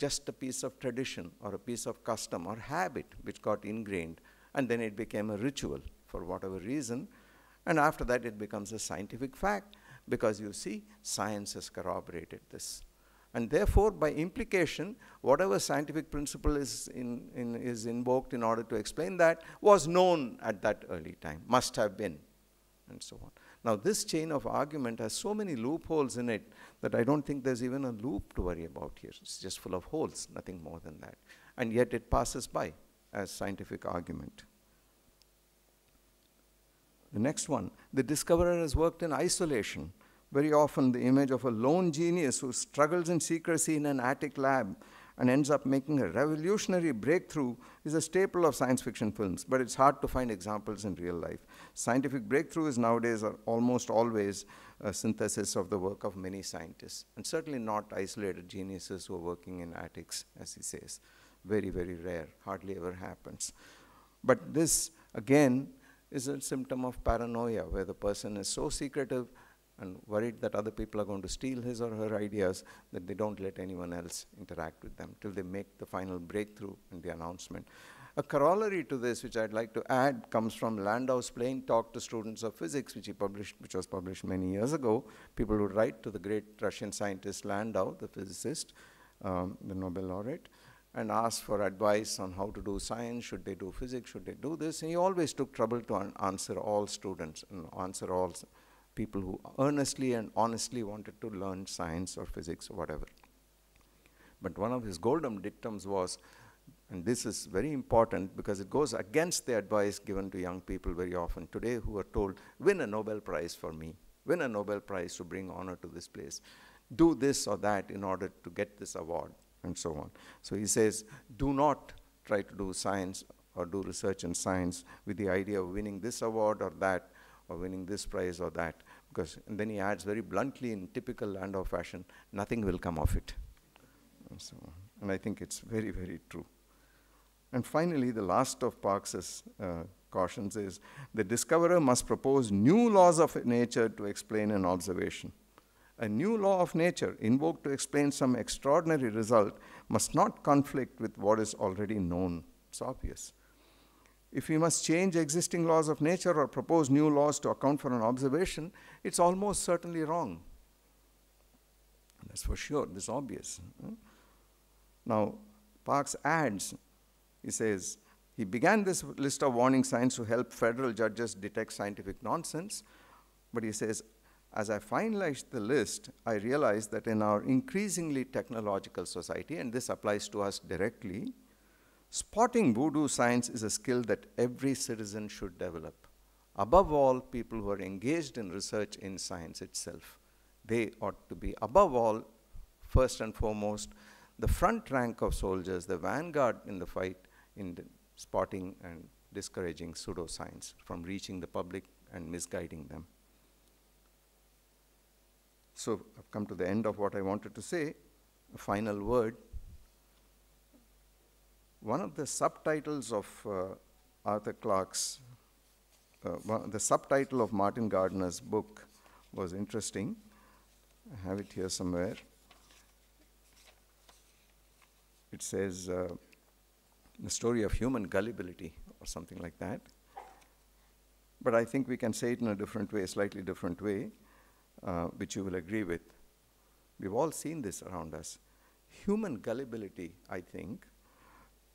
just a piece of tradition or a piece of custom or habit which got ingrained, and then it became a ritual for whatever reason. And after that, it becomes a scientific fact because you see, science has corroborated this. And therefore, by implication, whatever scientific principle is, in, in, is invoked in order to explain that was known at that early time, must have been, and so on. Now, this chain of argument has so many loopholes in it that I don't think there's even a loop to worry about here. It's just full of holes, nothing more than that. And yet it passes by as scientific argument. The next one the discoverer has worked in isolation. Very often, the image of a lone genius who struggles in secrecy in an attic lab and ends up making a revolutionary breakthrough is a staple of science fiction films, but it's hard to find examples in real life. Scientific breakthroughs nowadays are almost always a synthesis of the work of many scientists, and certainly not isolated geniuses who are working in attics, as he says. Very, very rare, hardly ever happens. But this, again, is a symptom of paranoia, where the person is so secretive and worried that other people are going to steal his or her ideas that they don't let anyone else interact with them till they make the final breakthrough in the announcement. A corollary to this, which I'd like to add, comes from Landau's plain talk to students of physics, which he published, which was published many years ago. People would write to the great Russian scientist Landau, the physicist, um, the Nobel laureate, and ask for advice on how to do science. Should they do physics? Should they do this? And he always took trouble to answer all students and answer all people who earnestly and honestly wanted to learn science or physics or whatever. But one of his golden dictums was, and this is very important because it goes against the advice given to young people very often today who are told, win a Nobel Prize for me, win a Nobel Prize to bring honor to this place, do this or that in order to get this award, and so on. So he says, do not try to do science or do research in science with the idea of winning this award or that or winning this prize or that. Because, and then he adds very bluntly in typical Landau fashion, nothing will come of it. And so on. And I think it's very, very true. And finally, the last of Parks's uh, cautions is the discoverer must propose new laws of nature to explain an observation. A new law of nature invoked to explain some extraordinary result must not conflict with what is already known. It's obvious. If we must change existing laws of nature or propose new laws to account for an observation, it's almost certainly wrong. That's for sure, this is obvious. Now, Parks adds, he says, he began this list of warning signs to help federal judges detect scientific nonsense, but he says, as I finalized the list, I realized that in our increasingly technological society, and this applies to us directly, Spotting voodoo science is a skill that every citizen should develop. Above all, people who are engaged in research in science itself. They ought to be, above all, first and foremost, the front rank of soldiers, the vanguard in the fight in spotting and discouraging pseudoscience from reaching the public and misguiding them. So I've come to the end of what I wanted to say. A final word one of the subtitles of uh, Arthur Clarke's uh, one, the subtitle of Martin Gardner's book was interesting. I have it here somewhere. It says, uh, The Story of Human Gullibility, or something like that. But I think we can say it in a different way, a slightly different way, uh, which you will agree with. We've all seen this around us. Human gullibility, I think,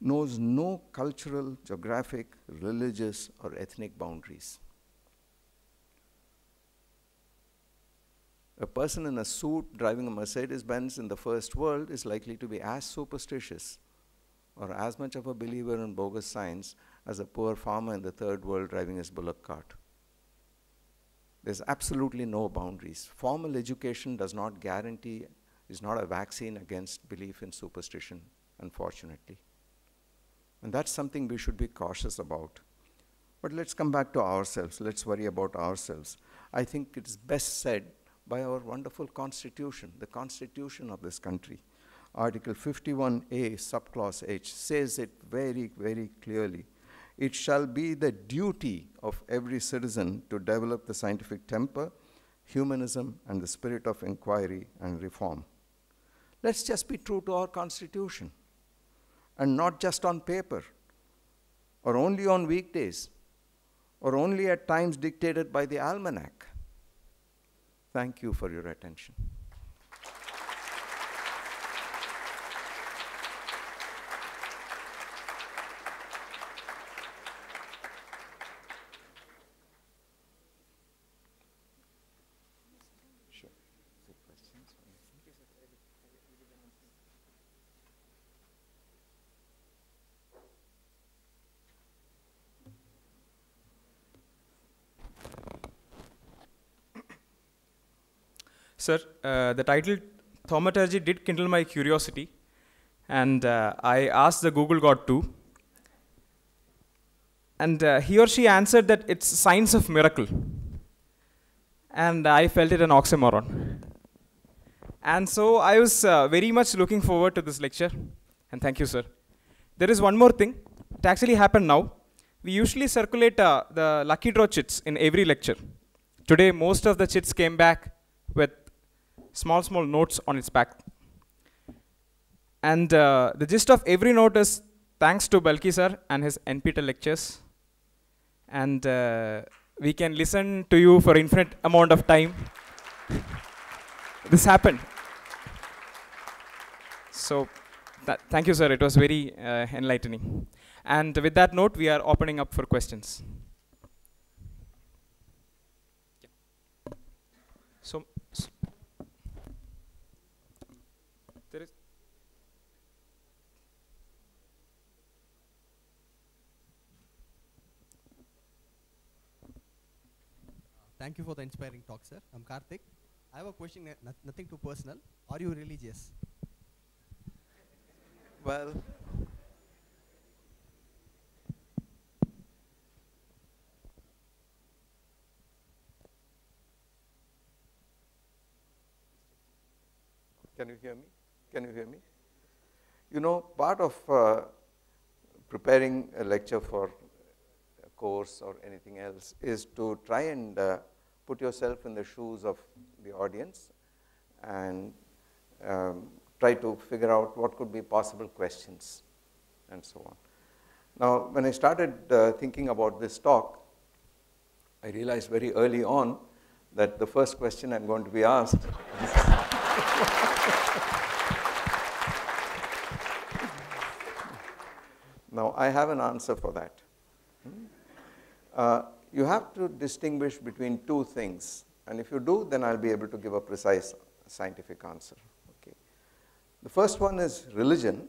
knows no cultural, geographic, religious, or ethnic boundaries. A person in a suit driving a Mercedes Benz in the first world is likely to be as superstitious or as much of a believer in bogus science as a poor farmer in the third world driving his bullock cart. There's absolutely no boundaries. Formal education does not guarantee, is not a vaccine against belief in superstition, unfortunately. And that's something we should be cautious about. But let's come back to ourselves. Let's worry about ourselves. I think it's best said by our wonderful Constitution, the Constitution of this country. Article 51A, subclause H, says it very, very clearly. It shall be the duty of every citizen to develop the scientific temper, humanism, and the spirit of inquiry and reform. Let's just be true to our Constitution and not just on paper or only on weekdays or only at times dictated by the almanac. Thank you for your attention. Sir, uh, the title Thaumaturgy did kindle my curiosity, and uh, I asked the Google God too. And uh, he or she answered that it's science of miracle. And I felt it an oxymoron. And so I was uh, very much looking forward to this lecture. And thank you, sir. There is one more thing. It actually happened now. We usually circulate uh, the lucky draw chits in every lecture. Today, most of the chits came back small, small notes on its back. And uh, the gist of every note is thanks to Balki sir and his NPTEL lectures. And uh, we can listen to you for infinite amount of time. [LAUGHS] this happened. So, th thank you, sir. It was very uh, enlightening. And with that note, we are opening up for questions. So, s- there is. Thank you for the inspiring talk, sir. I'm Karthik. I have a question, nothing too personal. Are you religious? Well, can you hear me? Can you hear me? You know, part of uh, preparing a lecture for course or anything else is to try and uh, put yourself in the shoes of the audience and um, try to figure out what could be possible questions and so on. Now, when I started uh, thinking about this talk, I realized very early on that the first question I'm going to be asked [LAUGHS] Now, I have an answer for that. Uh, you have to distinguish between two things, and if you do, then I'll be able to give a precise scientific answer. Okay. The first one is religion,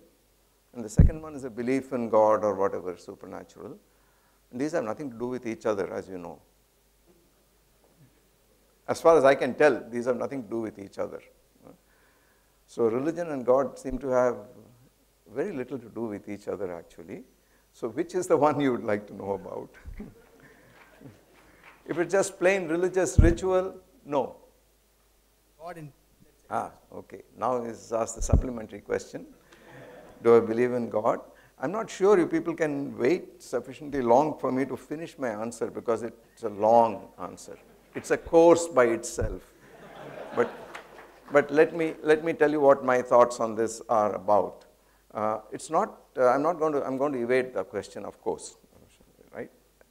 and the second one is a belief in God or whatever supernatural. And these have nothing to do with each other, as you know. As far as I can tell, these have nothing to do with each other. So, religion and God seem to have very little to do with each other, actually. So, which is the one you would like to know about? [LAUGHS] if it's just plain religious ritual, no. God in Ah, okay. Now is asked the supplementary question. Do I believe in God? I'm not sure you people can wait sufficiently long for me to finish my answer because it's a long answer. It's a course by itself. but, but let, me, let me tell you what my thoughts on this are about. Uh, it's not, uh, I'm not going to, I'm going to evade the question, of course?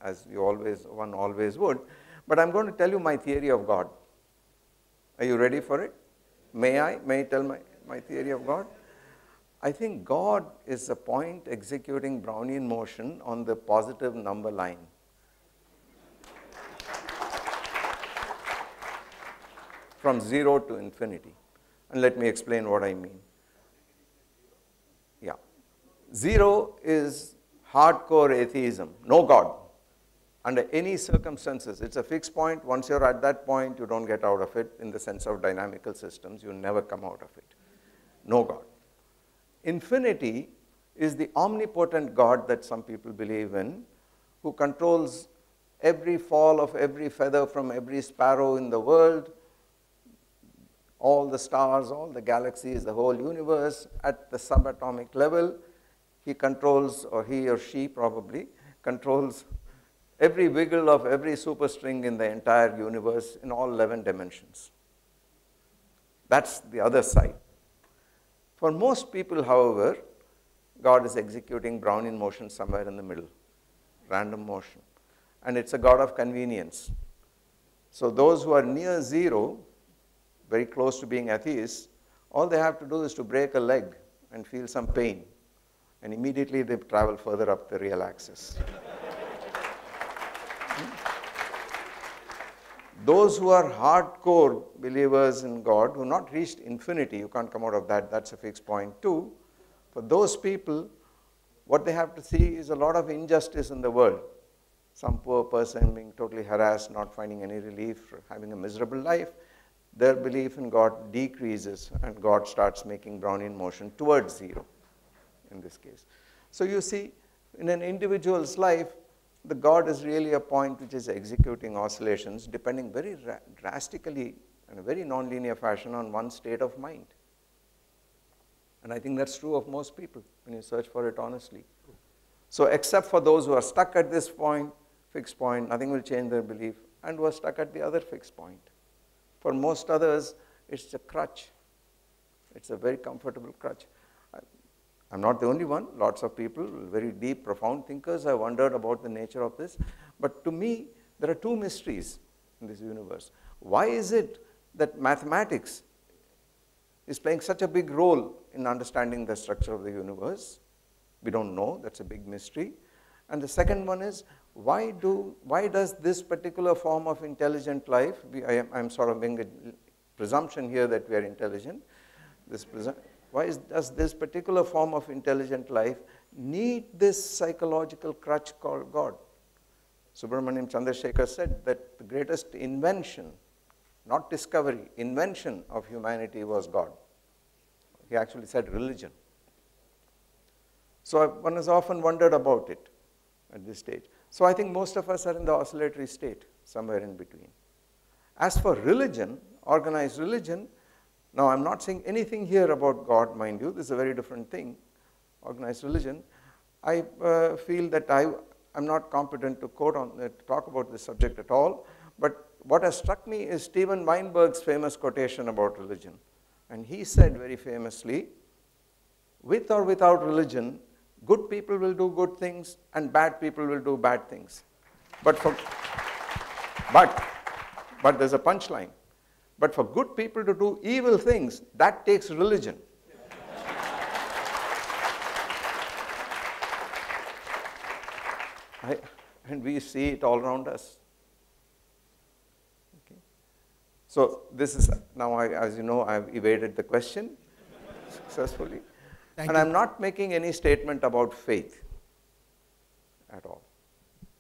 As you always, one always would. But I'm going to tell you my theory of God. Are you ready for it? May I? May I tell my, my theory of God? I think God is a point executing Brownian motion on the positive number line. From zero to infinity. And let me explain what I mean. Yeah. Zero is hardcore atheism, no God. Under any circumstances, it's a fixed point. Once you're at that point, you don't get out of it in the sense of dynamical systems. You never come out of it. No God. Infinity is the omnipotent God that some people believe in, who controls every fall of every feather from every sparrow in the world, all the stars, all the galaxies, the whole universe at the subatomic level. He controls, or he or she probably, controls every wiggle of every superstring in the entire universe in all 11 dimensions. That's the other side. For most people, however, God is executing Brownian motion somewhere in the middle, random motion. And it's a God of convenience. So those who are near zero, very close to being atheists, all they have to do is to break a leg and feel some pain. And immediately they travel further up the real axis. Those who are hardcore believers in God, who not reached infinity, you can't come out of that, that's a fixed point too. For those people, what they have to see is a lot of injustice in the world. Some poor person being totally harassed, not finding any relief, having a miserable life. Their belief in God decreases and God starts making Brownian motion towards zero in this case. So you see, in an individual's life, the God is really a point which is executing oscillations depending very drastically in a very nonlinear fashion on one state of mind. And I think that's true of most people when you search for it honestly. So except for those who are stuck at this point, fixed point, nothing will change their belief, and who are stuck at the other fixed point. For most others, it's a crutch. It's a very comfortable crutch. I'm not the only one. Lots of people, very deep, profound thinkers, have wondered about the nature of this. But to me, there are two mysteries in this universe. Why is it that mathematics is playing such a big role in understanding the structure of the universe? We don't know. That's a big mystery. And the second one is why do why does this particular form of intelligent life? We, I am I'm sort of being a presumption here that we are intelligent. This why is, does this particular form of intelligent life need this psychological crutch called God? Subrahmanyan Chandrasekhar said that the greatest invention, not discovery, invention of humanity was God. He actually said religion. So one has often wondered about it at this stage. So I think most of us are in the oscillatory state, somewhere in between. As for religion, organized religion, now, I'm not saying anything here about God, mind you. This is a very different thing, organized religion. I uh, feel that I, I'm not competent to quote on, uh, to talk about this subject at all. But what has struck me is Steven Weinberg's famous quotation about religion. And he said very famously, with or without religion, good people will do good things and bad people will do bad things. But for, but, but there's a punchline. But for good people to do evil things, that takes religion. I, and we see it all around us. Okay. So this is, now I, as you know, I've evaded the question [LAUGHS] successfully. Thank and you. I'm not making any statement about faith at all.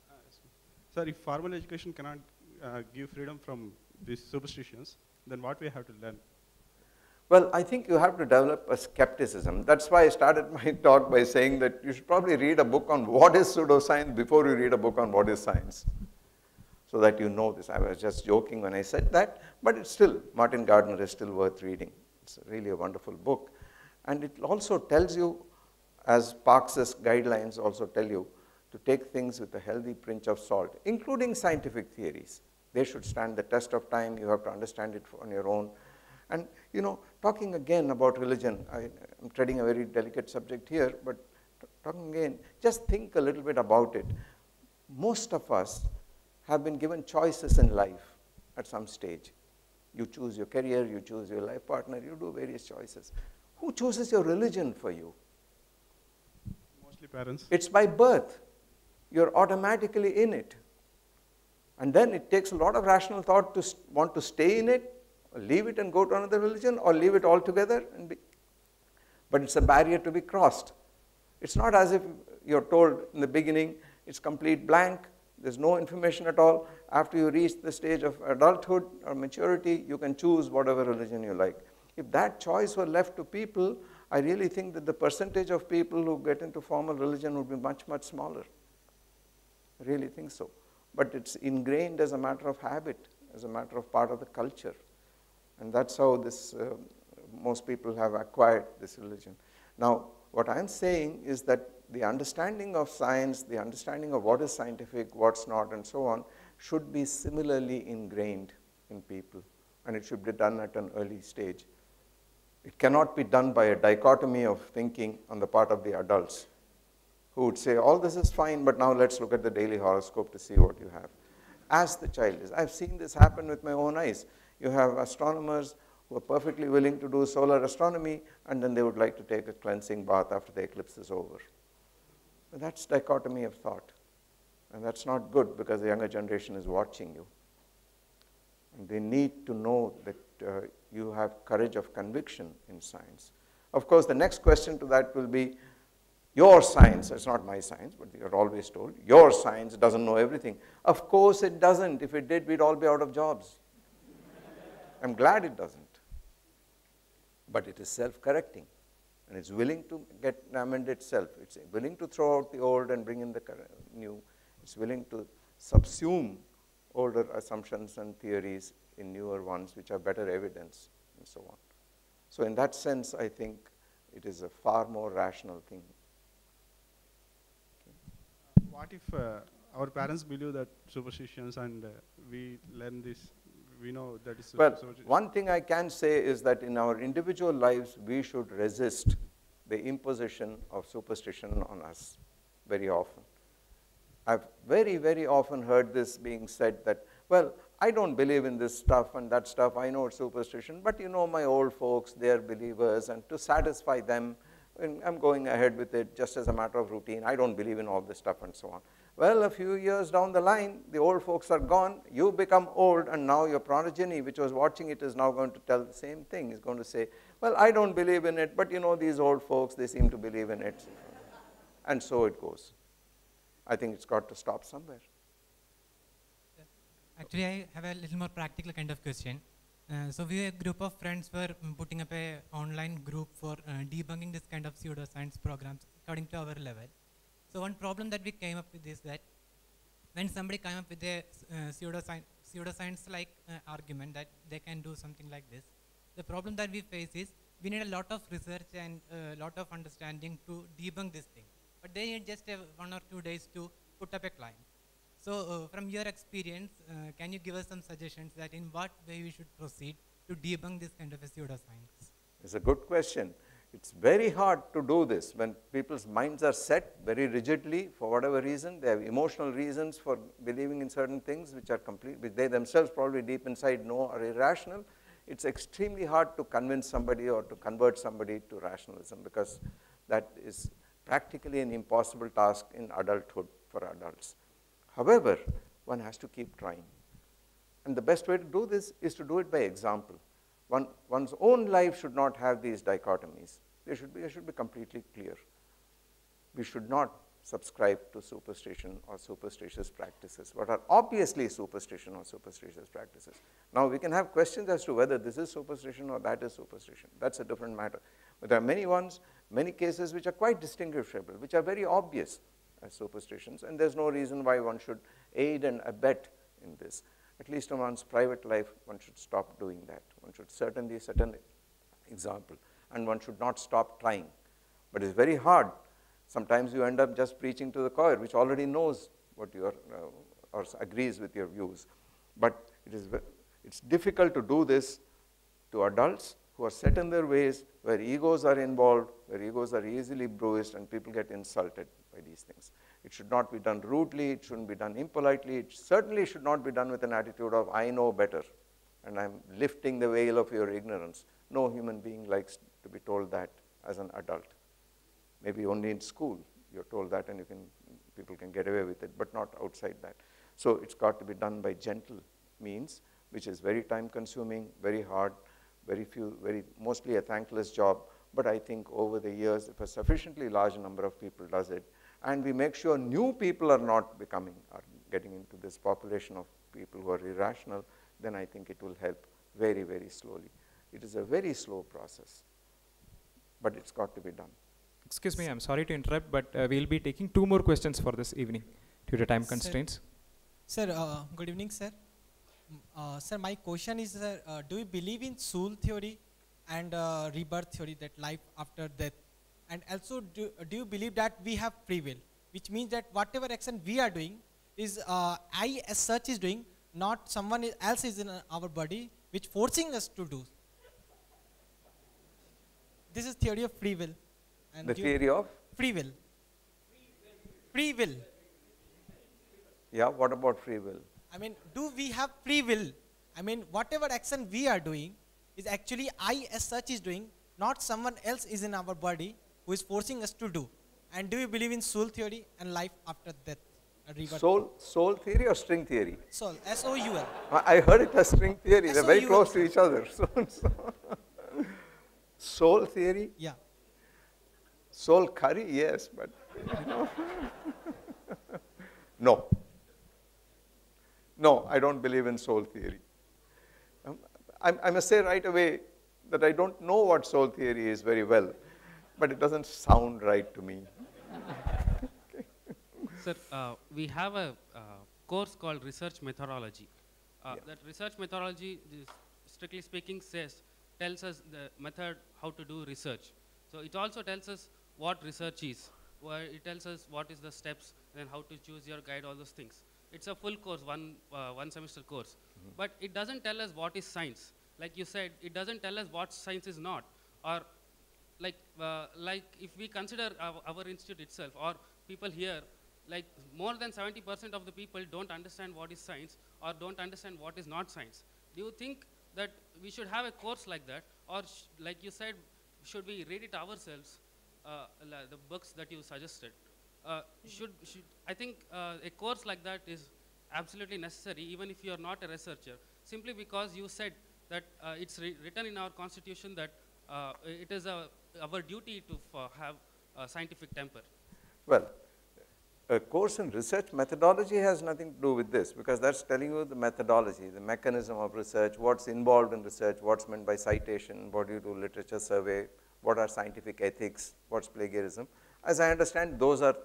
Uh, sir, if formal education cannot uh, give freedom from these superstitions, then what we have to learn? Well, I think you have to develop a skepticism. That's why I started my [LAUGHS] talk by saying that you should probably read a book on what is pseudoscience before you read a book on what is science. So that you know this. I was just joking when I said that, but it's still, Martin Gardner is still worth reading. It's really a wonderful book. And it also tells you as Parks's guidelines also tell you, to take things with a healthy pinch of salt, including scientific theories. They should stand the test of time. You have to understand it on your own. And, you know, talking again about religion, I, am treading a very delicate subject here, but talking again, just think a little bit about it. Most of us have been given choices in life at some stage. You choose your career, you choose your life partner, you do various choices. Who chooses your religion for you? Mostly parents. It's by birth. You're automatically in it. And then it takes a lot of rational thought to want to stay in it, leave it and go to another religion, or leave it altogether. But it's a barrier to be crossed. It's not as if you're told in the beginning, it's complete blank, there's no information at all. After you reach the stage of adulthood or maturity, you can choose whatever religion you like. If that choice were left to people, I really think that the percentage of people who get into formal religion would be much, much smaller. I really think so. But it's ingrained as a matter of habit, as a matter of part of the culture. And that's how this, uh, most people have acquired this religion. Now, what I'm saying is that the understanding of science, the understanding of what is scientific, what's not, and so on, should be similarly ingrained in people. And it should be done at an early stage. It cannot be done by a dichotomy of thinking on the part of the adults who would say, all this is fine, but now let's look at the daily horoscope to see what you have. As the child is. I've seen this happen with my own eyes. You have astronomers who are perfectly willing to do solar astronomy, and then they would like to take a cleansing bath after the eclipse is over. That's dichotomy of thought. And that's not good because the younger generation is watching you. And they need to know that uh, you have courage of conviction in science. Of course, the next question to that will be your science, it's not my science, but you're always told, your science doesn't know everything. Of course it doesn't. If it did, we'd all be out of jobs. I'm glad it doesn't. But it is self correcting. And it's willing to get amend itself. It's willing to throw out the old and bring in the new. It's willing to subsume older assumptions and theories in newer ones which have better evidence and so on. So, in that sense, I think it is a far more rational thing what if uh, our parents believe that superstitions and uh, we learn this, we know that is Well, one thing I can say is that in our individual lives, we should resist the imposition of superstition on us very often. I've very, very often heard this being said that, well, I don't believe in this stuff and that stuff, I know it's superstition, but you know, my old folks, they're believers, and to satisfy them, I'm going ahead with it just as a matter of routine. I don't believe in all this stuff and so on. Well, a few years down the line, the old folks are gone. You become old, and now your progeny, which was watching it, is now going to tell the same thing. Is going to say, "Well, I don't believe in it, but you know, these old folks, they seem to believe in it," and so it goes. I think it's got to stop somewhere. Actually, I have a little more practical kind of question. Uh, so we a group of friends were putting up a online group for uh, debunking this kind of pseudoscience programs according to our level. So one problem that we came up with is that when somebody came up with a uh, pseudoscience, pseudoscience-like uh, argument that they can do something like this, the problem that we face is we need a lot of research and a lot of understanding to debunk this thing. But they need just one or two days to put up a client. So uh, from your experience, uh, can you give us some suggestions that in what way we should proceed to debunk this kind of a pseudoscience? It's a good question. It's very hard to do this when people's minds are set very rigidly for whatever reason. They have emotional reasons for believing in certain things which are complete, which they themselves probably deep inside know are irrational. It's extremely hard to convince somebody or to convert somebody to rationalism because that is practically an impossible task in adulthood for adults. However, one has to keep trying. And the best way to do this is to do it by example. One, one's own life should not have these dichotomies. They should, be, they should be completely clear. We should not subscribe to superstition or superstitious practices, what are obviously superstition or superstitious practices. Now, we can have questions as to whether this is superstition or that is superstition. That's a different matter. But there are many ones, many cases which are quite distinguishable, which are very obvious as superstitions, and there's no reason why one should aid and abet in this. At least in one's private life, one should stop doing that. One should certainly set an example, and one should not stop trying. But it's very hard Sometimes you end up just preaching to the choir, which already knows what you are, uh, or agrees with your views. But it is it's difficult to do this to adults who are set in their ways, where egos are involved, where egos are easily bruised, and people get insulted by these things. It should not be done rudely, it shouldn't be done impolitely, it certainly should not be done with an attitude of, I know better, and I'm lifting the veil of your ignorance. No human being likes to be told that as an adult. Maybe only in school you're told that and you can, people can get away with it, but not outside that. So it's got to be done by gentle means, which is very time consuming, very hard, very few, very, mostly a thankless job. But I think over the years, if a sufficiently large number of people does it, and we make sure new people are not becoming, are getting into this population of people who are irrational, then I think it will help very, very slowly. It is a very slow process, but it's got to be done. Excuse me, I'm sorry to interrupt, but uh, we'll be taking two more questions for this evening due to time Sir. constraints. Sir, uh, good evening, sir. Uh, sir, my question is, sir, uh, do you believe in soul theory and uh, rebirth theory, that life after death? And also, do, do you believe that we have free will, which means that whatever action we are doing is uh, I as such is doing, not someone else is in our body, which forcing us to do. This is theory of free will. And The theory of, free will. Free will. yeah, what about free will? I mean, do we have free will? I mean, whatever action we are doing is actually I as such is doing, not someone else is in our body who is forcing us to do. And do you believe in soul theory and life after death? Soul, soul theory or string theory? Soul. S O U L. I heard it as string theory. They're very SOUL. close to each other. [LAUGHS] So, so- soul theory, Yeah. soul curry, yes, but [LAUGHS] no. No, I don't believe in soul theory. Um, I, I must say right away that I don't know what soul theory is very well, but it doesn't sound right to me. Sir, uh, we have a uh, course called research methodology. Uh, Yeah. That research methodology, is, strictly speaking, says tells us the method how to do research. So it also tells us what research is. Where it tells us what is the steps and how to choose your guide, all those things. It's a full course, one uh, one semester course, but it doesn't tell us what is science. Like you said, it doesn't tell us what science is not, or like uh, like if we consider our, our institute itself or people here like more than 70% of the people don't understand what is science or don't understand what is not science. Do you think that we should have a course like that? Or like you said should we read it ourselves uh, the books that you suggested? Uh, should, should i think uh, a course like that is absolutely necessary even if you are not a researcher simply because you said that uh, it's written in our constitution that uh, it is a, our duty to f- have a scientific temper Well, a course in research methodology has nothing to do with this because that's telling you the methodology, the mechanism of research, what's involved in research, what's meant by citation, what do you do literature survey, what are scientific ethics, what's plagiarism. As I understand, those are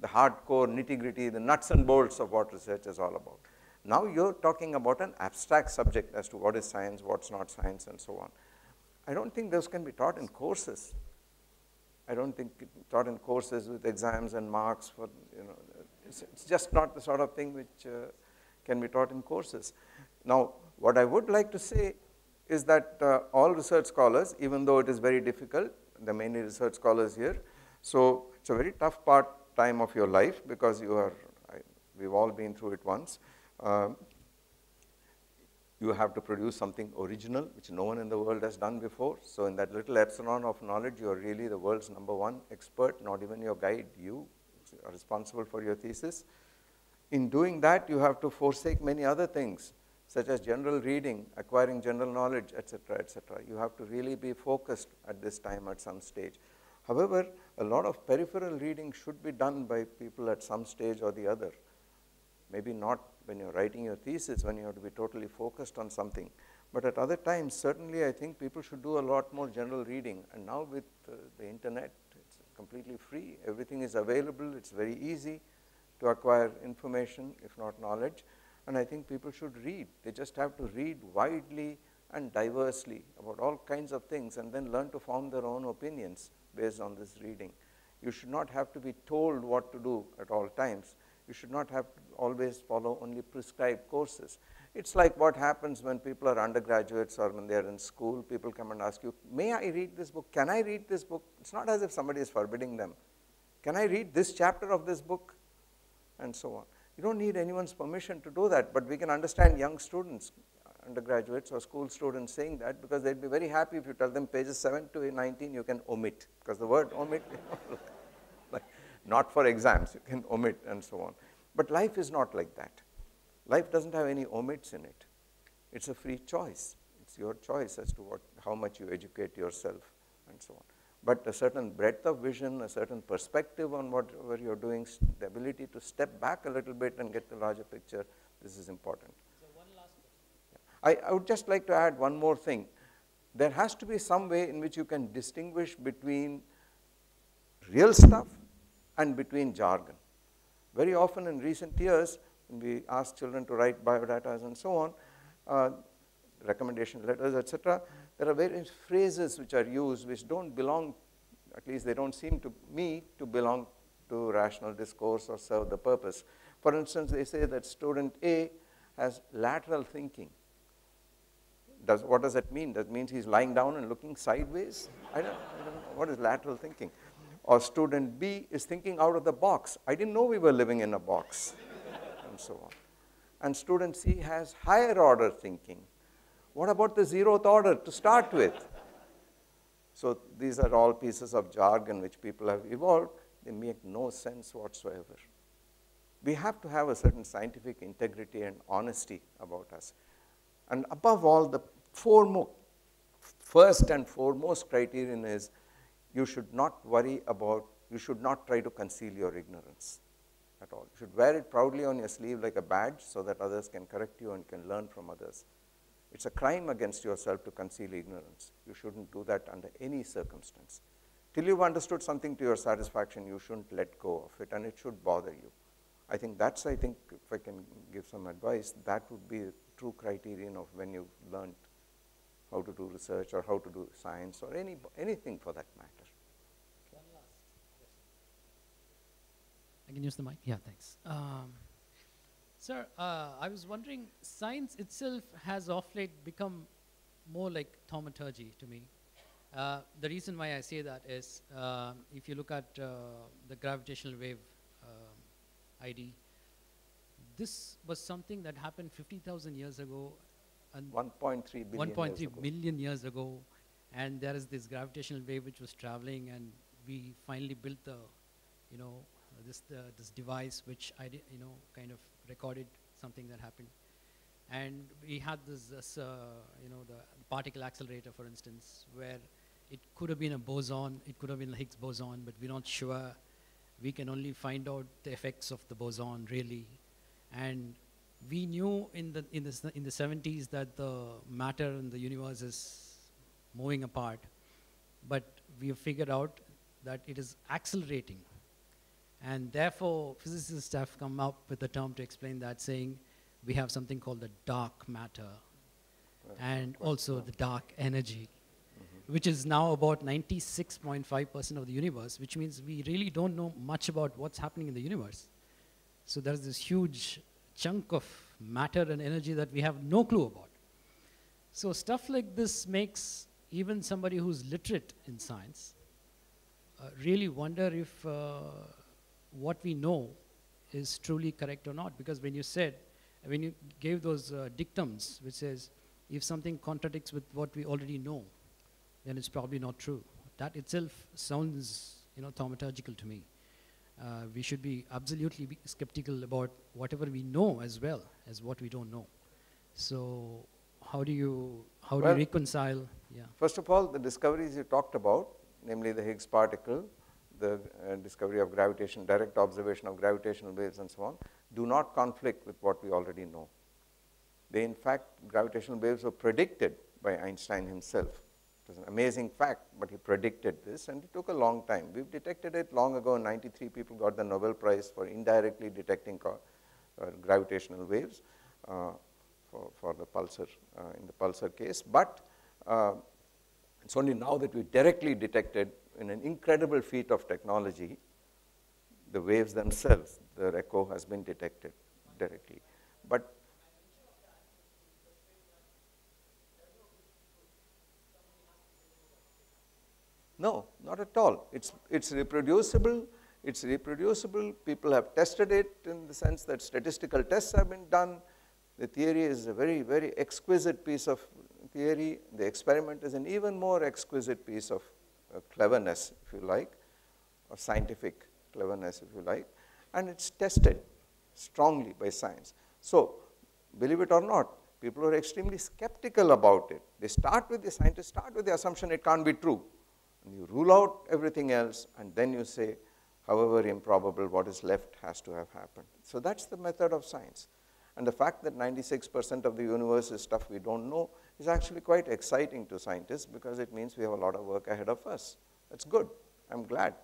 the hardcore nitty gritty, the nuts and bolts of what research is all about. Now you're talking about an abstract subject as to what is science, what's not science, and so on. I don't think those can be taught in courses. I don't think taught in courses with exams and marks for, you know, it's, it's just not the sort of thing which uh, can be taught in courses. Now, what I would like to say is that uh, all research scholars, even though it is very difficult, are many research scholars here, so it's a very tough part time of your life because you are, I, we've all been through it once. Um, you have to produce something original, which no one in the world has done before. So in that little epsilon of knowledge, you are really the world's number one expert, not even your guide. You are responsible for your thesis. In doing that, you have to forsake many other things, such as general reading, acquiring general knowledge, etc., etc. You have to really be focused at this time at some stage. However, a lot of peripheral reading should be done by people at some stage or the other maybe not when you're writing your thesis, when you have to be totally focused on something. But at other times, certainly I think people should do a lot more general reading. And now with uh, the internet, it's completely free. Everything is available. It's very easy to acquire information, if not knowledge. And I think people should read. They just have to read widely and diversely about all kinds of things and then learn to form their own opinions based on this reading. You should not have to be told what to do at all times. You should not have to always follow only prescribed courses. It's like what happens when people are undergraduates or when they are in school. People come and ask you, May I read this book? Can I read this book? It's not as if somebody is forbidding them. Can I read this chapter of this book? And so on. You don't need anyone's permission to do that, but we can understand young students, undergraduates or school students saying that because they'd be very happy if you tell them pages 7 to 19 you can omit because the word omit, [LAUGHS] not for exams, you can omit and so on. But life is not like that. Life doesn't have any omits in it. It's a free choice. It's your choice as to what, how much you educate yourself and so on. But a certain breadth of vision, a certain perspective on whatever you're doing, the ability to step back a little bit and get the larger picture, this is important. So one last question. I, I would just like to add one more thing. There has to be some way in which you can distinguish between real stuff and between jargon. Very often in recent years, we ask children to write biodatas and so on, uh, recommendation letters, etc., there are various phrases which are used which don't belong, at least they don't seem to me to belong to rational discourse or serve the purpose. For instance, they say that student A has lateral thinking. Does, what does that mean? That means he's lying down and looking sideways? I don't, I don't know. What is lateral thinking? Or student B is thinking out of the box. I didn't know we were living in a box, and so on. And student C has higher order thinking. What about the zeroth order to start with? So these are all pieces of jargon which people have evolved. They make no sense whatsoever. We have to have a certain scientific integrity and honesty about us. And above all, the foremost, first and foremost criterion is you should not worry about, you should not try to conceal your ignorance at all. You should wear it proudly on your sleeve like a badge so that others can correct you and can learn from others. It's a crime against yourself to conceal ignorance. You shouldn't do that under any circumstance. Till you've understood something to your satisfaction, you shouldn't let go of it, and it should bother you. I think that's, I think, if I can give some advice, that would be a true criterion of when you've learned how to do research or how to do science or any, anything for that matter. One last question. I can use the mic? Yeah, thanks. Um, Sir, uh, I was wondering, science itself has of late become more like thaumaturgy to me. Uh, the reason why I say that is, uh, if you look at uh, the gravitational wave um, ID, this was something that happened 50,000 years ago. And 1.3 billion 1.3 million years ago. And there is this gravitational wave which was traveling and we finally built the, you know, this, this device which I, you know, kind of recorded something that happened. And we had this, this uh, you know, the particle accelerator, for instance, where it could have been a boson, it could have been a Higgs boson, but we're not sure. We can only find out the effects of the boson, really. And we knew in the, in, the, in the 70s that the matter in the universe is moving apart, but we have figured out that it is accelerating and therefore, physicists have come up with a term to explain that, saying we have something called the dark matter and also the dark energy, mm-hmm. which is now about 96.5% of the universe, which means we really don't know much about what's happening in the universe. So there's this huge chunk of matter and energy that we have no clue about. So stuff like this makes even somebody who's literate in science uh, really wonder if uh, what we know is truly correct or not. Because when you said, when you gave those uh, dictums, which says, if something contradicts with what we already know, then it's probably not true. That itself sounds, you know, thaumaturgical to me. Uh, we should be absolutely be skeptical about whatever we know as well as what we don't know. So, how do you how well, do you reconcile? Yeah. First of all, the discoveries you talked about, namely the Higgs particle, the uh, discovery of gravitation, direct observation of gravitational waves and so on, do not conflict with what we already know. They, in fact, gravitational waves were predicted by Einstein himself. It was an amazing fact, but he predicted this and it took a long time. We've detected it long ago. 93 people got the Nobel Prize for indirectly detecting uh, gravitational waves uh, for, for the pulsar, uh, in the pulsar case. But uh, it's only now that we directly detected in an incredible feat of technology, the waves themselves, the echo has been detected directly. But No, not at all. It's, it's reproducible. It's reproducible. People have tested it in the sense that statistical tests have been done. The theory is a very, very exquisite piece of theory. The experiment is an even more exquisite piece of Uh, cleverness, if you like, or scientific cleverness, if you like. And it's tested strongly by science. So, believe it or not, people are extremely skeptical about it. They start with the scientists start with the assumption it can't be true. And you rule out everything else, and then you say, however improbable, what is left has to have happened. So that's the method of science. And the fact that 96% of the universe is stuff we don't know is actually quite exciting to scientists because it means we have a lot of work ahead of us. That's good. I'm glad.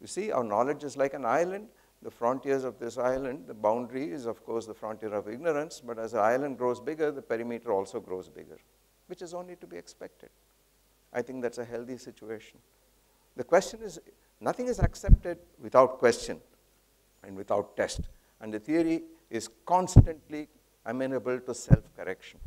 You see, our knowledge is like an island. The frontiers of this island, the boundary is, of course, the frontier of ignorance, but as the island grows bigger, the perimeter also grows bigger, which is only to be expected. I think that's a healthy situation. The question is, nothing is accepted without question and without test. And the theory is constantly amenable to self-correction,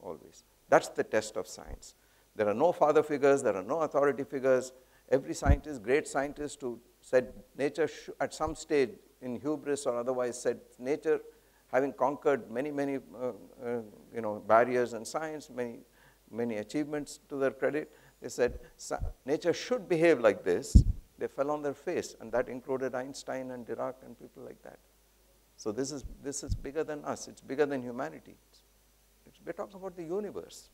always. That's the test of science. There are no father figures, there are no authority figures. Every scientist, great scientist who said nature at some stage in hubris or otherwise said nature having conquered many, many uh, uh, you know, barriers in science, many many achievements to their credit. They said, nature should behave like this. They fell on their face, and that included Einstein and Dirac and people like that. So this is, this is bigger than us. It's bigger than humanity. It's, we're talking about the universe.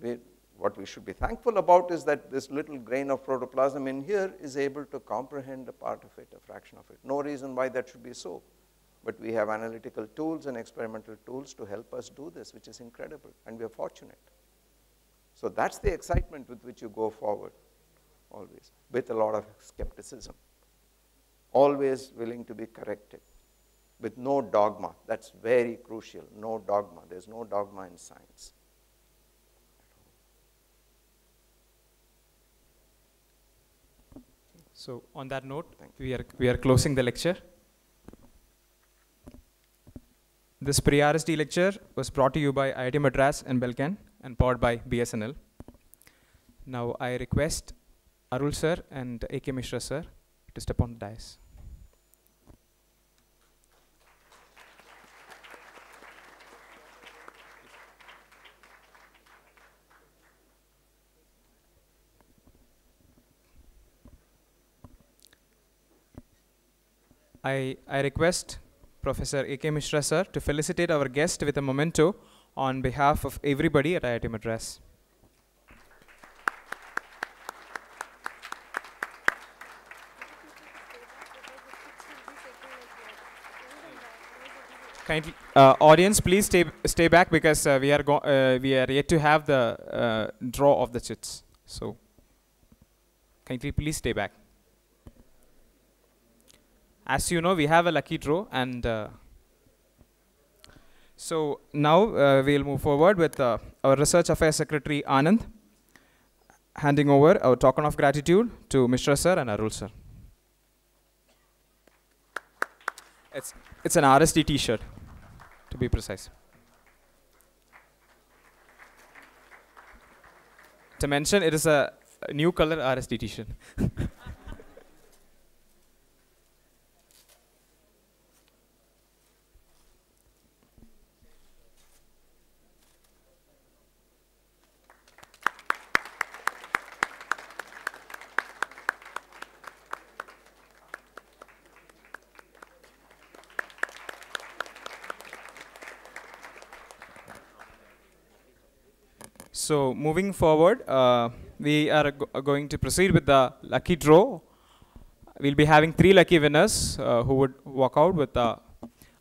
We, what we should be thankful about is that this little grain of protoplasm in here is able to comprehend a part of it, a fraction of it. No reason why that should be so. But we have analytical tools and experimental tools to help us do this, which is incredible, and we are fortunate. So that's the excitement with which you go forward, always, with a lot of skepticism. Always willing to be corrected, with no dogma. That's very crucial, no dogma. There's no dogma in science. So on that note, we are, we are closing the lecture. This pre-RSD lecture was brought to you by IIT Madras and Belcan and powered by BSNL. Now I request Arul sir and A.K. Mishra sir to step on the dais. I, I request Professor A.K. Mishra sir to felicitate our guest with a memento on behalf of everybody at IIT Madras. Kindly, uh, audience, please stay stay back because uh, we are uh, we are yet to have the uh, draw of the chits. So, kindly please stay back as you know, we have a lucky draw, and uh, so now uh, we'll move forward with uh, our Research Affairs Secretary Anand, handing over our token of gratitude to Mishra sir and Arul sir. It's it's an RSD T-shirt, to be precise. To mention, it is a, new color RSD T-shirt. [LAUGHS] So moving forward, uh, we are go going to proceed with the lucky draw. We'll be having three lucky winners uh, who would walk out with the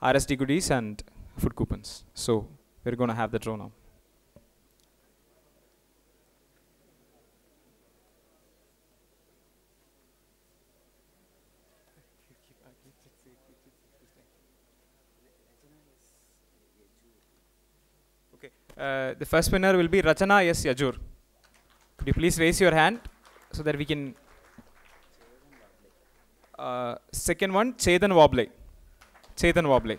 RSD goodies and food coupons. So we're going to have the draw now. Uh, the first winner will be Rachana S. Yajur. Could you please raise your hand? so that we can. Uh, second one, Chetan Woble. Chetan Woble.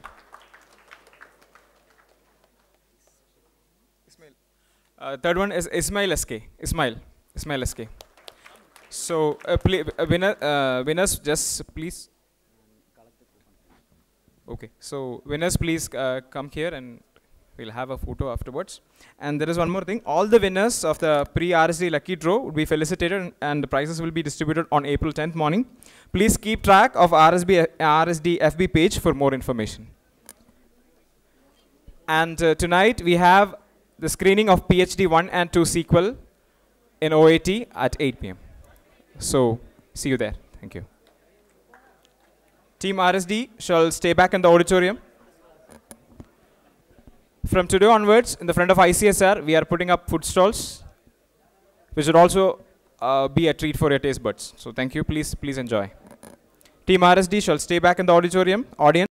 Uh, third one is Ismail SK. Ismail. Ismail SK. So, uh, uh, winner, uh, winners, just please. Okay. So, winners, please uh, come here and we'll have a photo afterwards. And there is one more thing. All the winners of the pre-RSD lucky draw would be felicitated and- and the prizes will be distributed on April 10th morning. Please keep track of RSB, RSD FB page for more information. And uh, tonight we have the screening of PhD 1 and 2 sequel in OAT at 8 p.m. So, see you there. Thank you. Team RSD shall stay back in the auditorium. From today onwards, in the front of ICSR, we are putting up food stalls, which would also uh, be a treat for your taste buds. So, thank you. Please, please enjoy. Team RSD shall stay back in the auditorium. Audience.